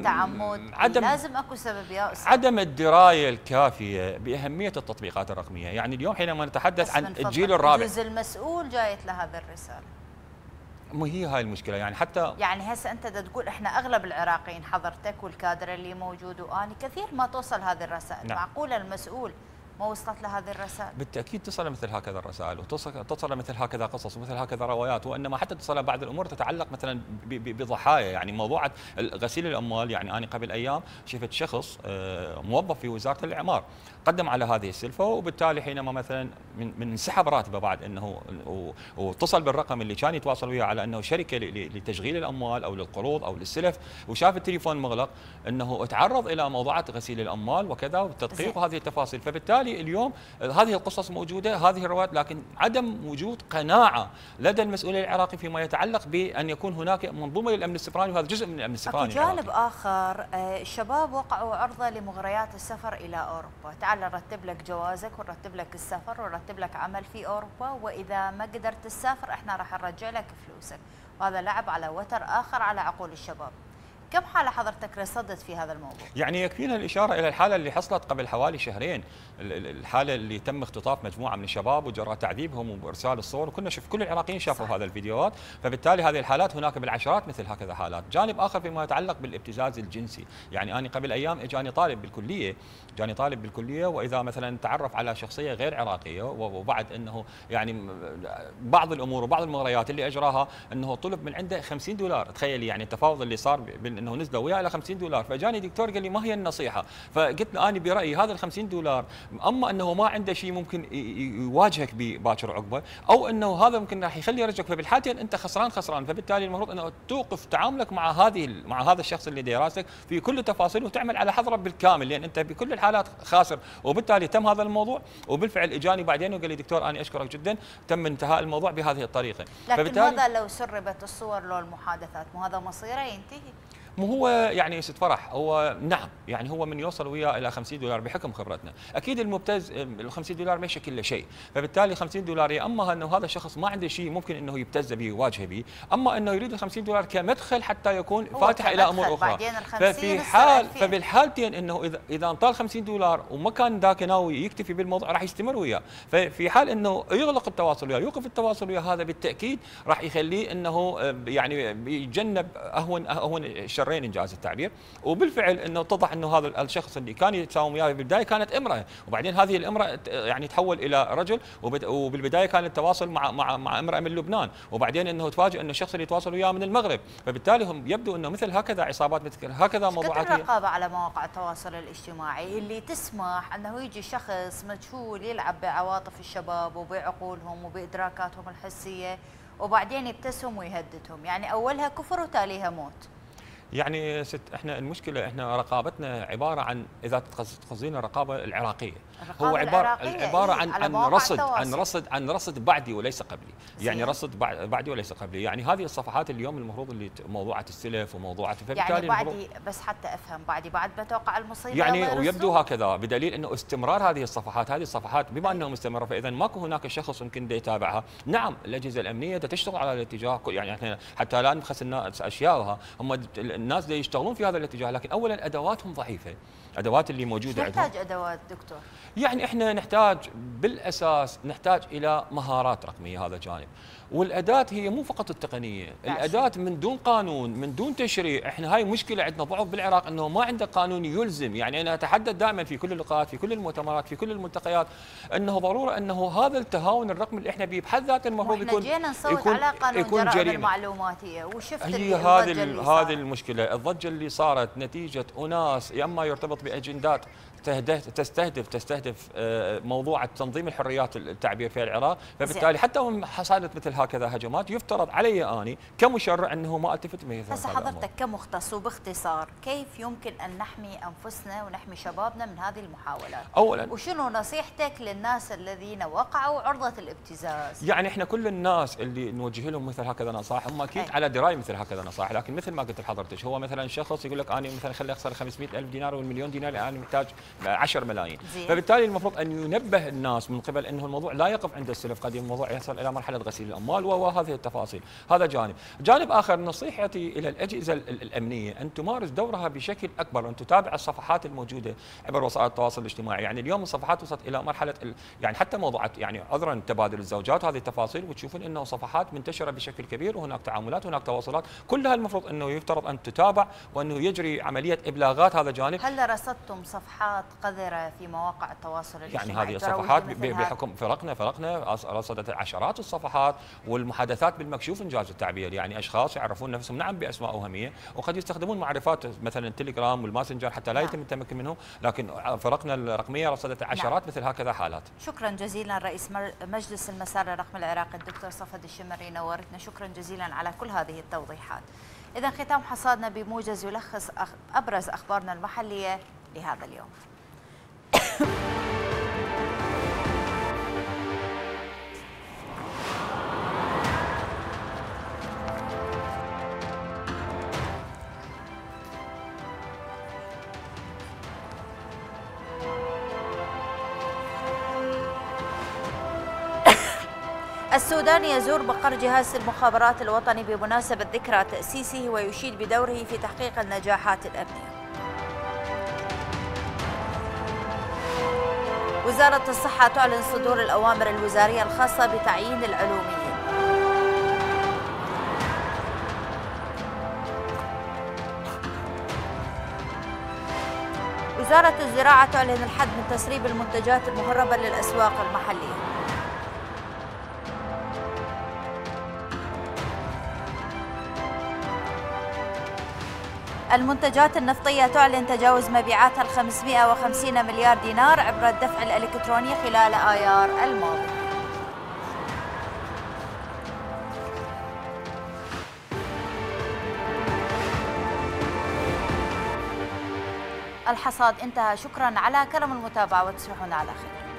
تعمد، عدم- لازم أكو سبب يا أستاذ. عدم الدراية الكافية بأهمية التطبيقات الرقمية، يعني اليوم حينما نتحدث عن الجيل الرابع. يجوز المسؤول جايت له هذه الرسالة. مو هي هاي المشكلة. يعني حتى يعني هسه أنت دا تقول إحنا أغلب العراقيين حضرتك والكادر اللي موجود وأني كثير ما توصل هذه الرسائل. نعم. معقوله المسؤول ما وصلت له هذه الرسائل. بالتأكيد تصل مثل هكذا الرسائل وتصل تصل مثل هكذا قصص ومثل هكذا روايات وإنما حتى تصل بعض الأمور تتعلق مثلا بضحايا يعني موضوع غسيل الأموال يعني أنا قبل أيام شفت شخص آه، موظف في وزارة الإعمار. قدم على هذه السلفة وبالتالي حينما مثلا من من انسحب راتبه بعد إنه واتصل بالرقم اللي كان يتواصل وياه على إنه شركة لتشغيل الأموال أو للقروض أو للسلف وشاف التليفون مغلق إنه تعرض إلى موضوعات غسيل الأموال وكذا والتدقيق. وهذه التفاصيل فبالتالي اليوم هذه القصص موجودة هذه الروايات لكن عدم وجود قناعة لدى المسؤول العراقي فيما يتعلق بأن يكون هناك منظومة للأمن السيبراني وهذا جزء من الأمن أكو السيبراني جانب. آخر آه، الشباب وقعوا عرضة لمغريات السفر إلى أوروبا تعال نرتب لك جوازك ونرتب لك السفر ونرتب لك عمل في أوروبا وإذا ما قدرت تسافر إحنا راح نرجع لك فلوسك. وهذا لعب على وتر آخر على عقول الشباب. كم حالة حضرتك رصدت في هذا الموضوع؟ يعني يكفينا الإشارة إلى الحالة اللي حصلت قبل حوالي شهرين ال- ال- الحالة اللي تم اختطاف مجموعة من الشباب وجرى تعذيبهم وإرسال الصور وكنا شوف كل العراقيين شافوا. هذا الفيديوهات فبالتالي هذه الحالات هناك بالعشرات مثل هكذا حالات. جانب آخر فيما يتعلق بالابتزاز الجنسي. يعني أنا قبل أيام إجاني طالب بالكلية جاني طالب بالكلية وإذا مثلا تعرف على شخصية غير عراقية وبعد أنه يعني بعض الأمور وبعض المغريات اللي أجراها أنه طلب من عنده 50 دولار. تخيلي يعني التفاوض اللي صار بين إنه نزلوا وياه إلى 50 دولار. فاجاني دكتور قال لي ما هي النصيحة؟ فقلت له أنا برأيي هذا ال 50 دولار أما أنه ما عنده شيء ممكن يواجهك باكر عقبة أو أنه هذا ممكن راح يخلي يرجعك فبالحالتين أنت خسران خسران. فبالتالي المفروض أنه توقف تعاملك مع هذه مع هذا الشخص اللي دراسك في كل التفاصيل وتعمل على حذره بالكامل. لأن أنت بكل الحالات خاسر. وبالتالي تم هذا الموضوع وبالفعل إجاني بعدين وقال لي دكتور أنا أشكرك جدا. تم انتهاء الموضوع بهذه الطريقة. لكن هذا لو سربت الصور لو المحادثات مو هذا مصيره ينتهي؟ مو هو يعني ست فرح هو نعم يعني هو من يوصل وياه إلى 50 دولار بحكم خبرتنا. أكيد المبتز ال 50 دولار ما يشكل له شيء. فبالتالي 50 دولار يا أما أنه هذا الشخص ما عنده شيء ممكن أنه يبتز به يواجه به أما أنه يريد ال 50 دولار كمدخل حتى يكون فاتح إلى أمور أخرى. بعدين ال 50 ففي حال 2000. فبالحالتين أنه إذا إذا انطال 50 دولار وما كان ذاك ناوي يكتفي بالموضوع راح يستمر وياه. ففي حال أنه يغلق التواصل وياه يوقف التواصل وياه هذا بالتأكيد راح يخليه أنه آه، يعني بيتجنب أهون أهون الشرين إنجاز التعبير. وبالفعل إنه اتضح إنه هذا الشخص اللي كان يتساوم وياه بالبدايه كانت إمرأة. وبعدين هذه الإمرأة يعني تحول إلى رجل وبالبداية كان التواصل مع مع مع إمرأة من لبنان. وبعدين إنه تفاجئ إنه الشخص اللي يتواصل وياه من المغرب. فبالتالي هم يبدو إنه مثل هكذا عصابات مثل هكذا موضوعات الرقابة على مواقع التواصل الاجتماعي؟ اللي تسمح أنه يجي شخص مجهول يلعب بعواطف الشباب وبعقولهم وبإدراكاتهم الحسية وبعدين يبتسم ويهددهم. يعني أولها كفر وتاليها موت. يعني ست إحنا المشكلة إحنا رقابتنا عبارة عن إذا تقص- تقصدين الرقابة العراقية. هو عباره إيه، عن على عن مواقع رصد عن. رصد عن رصد بعدي وليس قبلي يعني. رصد بع- بعدي وليس قبلي يعني هذه الصفحات اليوم المفروض اللي موضوعة السلف فبالتالي يعني بعدي بس حتى أفهم بعدي بعد ما توقع المصيبة يعني ويبدو؟ هكذا بدليل إنه استمرار هذه الصفحات هذه الصفحات بما أنها مستمرة فإذا ماكو هناك شخص يمكن يتابعها نعم الأجهزة الأمنية دا تشتغل على الاتجاه يعني إحنا حتى لا نبخس الناس اشيائها هم الناس يشتغلون في هذا الاتجاه لكن اولا أدواتهم ضعيفة ادوات اللي موجودة عندهم. نحتاج أدوات دكتور؟ يعني إحنا نحتاج بالأساس نحتاج إلى مهارات رقمية هذا جانب. والأداة هي مو فقط التقنية. الأداة من دون قانون من دون تشريع. إحنا هاي مشكلة عندنا ضعف بالعراق إنه ما عندك قانون يلزم. يعني أنا أتحدث دائما في كل اللقاءات في كل المؤتمرات في كل الملتقيات إنه ضرورة إنه هذا التهاون الرقمي اللي إحنا به بحد ذاته المفروض يكون جينا نصوت يكون على قانون يكون جريمة. المعلوماتية وشفت هي هذه هذه. المشكلة. الضجة اللي صارت نتيجة أناس يا إما يرتبط بأجندات تستهدف تستهدف آه، موضوع تنظيم الحريات التعبير في العراق. فبالتالي حتى وإن صارت مثل هكذا هجمات يفترض علي أني كمشرع أنه ما ألتفت هذا الأمر. حضرتك كمختص وباختصار كيف يمكن أن نحمي أنفسنا ونحمي شبابنا من هذه المحاولات اولا وشنو نصيحتك للناس الذين وقعوا عرضة الابتزاز؟ يعني إحنا كل الناس اللي نوجه لهم مثل هكذا نصائح هم أكيد أي. على دراية مثل هكذا نصائح. لكن مثل ما قلت لحضرتك هو مثلا شخص يقول لك أنا مثلا خلي أخسر 500 ألف دينار والمليون دينار أنا محتاج 10 ملايين. زين. فبالتالي المفروض أن ينبه الناس من قبل إنه الموضوع لا يقف عند السلف. قد الموضوع يصل إلى مرحلة غسيل الأموال وهذه التفاصيل. هذا جانب. جانب آخر نصيحتي إلى الأجهزة ال- ال- الأمنية أن تمارس دورها بشكل أكبر أن تتابع الصفحات الموجودة عبر وسائل التواصل الاجتماعي. يعني اليوم الصفحات وصلت إلى مرحلة يعني حتى موضوعات يعني عذرا تبادل الزوجات هذه التفاصيل وتشوفون إنه صفحات منتشرة بشكل كبير وهناك تعاملات وهناك تواصلات. كلها المفروض إنه يفترض أن تتابع وأنه يجري عملية إبلاغات. هذا جانب. هل رصدتم صفحات قذرة في مواقع التواصل يعني الاجتماعي هذه تروج الصفحات؟ بحكم فرقنا فرقنا رصدت عشرات الصفحات والمحادثات بالمكشوف إنجاز التعبير. يعني أشخاص يعرفون نفسهم نعم بأسماء وهمية وقد يستخدمون معرفات مثلا التليجرام والماسنجر حتى لا نعم. يتم التمكن منهم لكن فرقنا الرقمية رصدت عشرات مثل هكذا حالات. شكرا جزيلا رئيس مجلس المسار الرقمي العراقي الدكتور صفد الشمري نورتنا. شكرا جزيلا على كل هذه التوضيحات. إذا ختام حصادنا بموجز يلخص أبرز أخبارنا المحلية لهذا اليوم. السودان يزور مقر جهاز المخابرات الوطني بمناسبة ذكرى تأسيسه ويشيد بدوره في تحقيق النجاحات الأمنية. وزارة الصحة تعلن صدور الأوامر الوزارية الخاصة بتعيين العلوميين. وزارة الزراعة تعلن الحد من تسريب المنتجات المهربة للأسواق المحلية. المنتجات النفطية تعلن تجاوز مبيعاتها ال 550 مليار دينار عبر الدفع الإلكتروني خلال آيار الماضي. الحصاد انتهى. شكرا على كرم المتابعة وتصبحون على خير.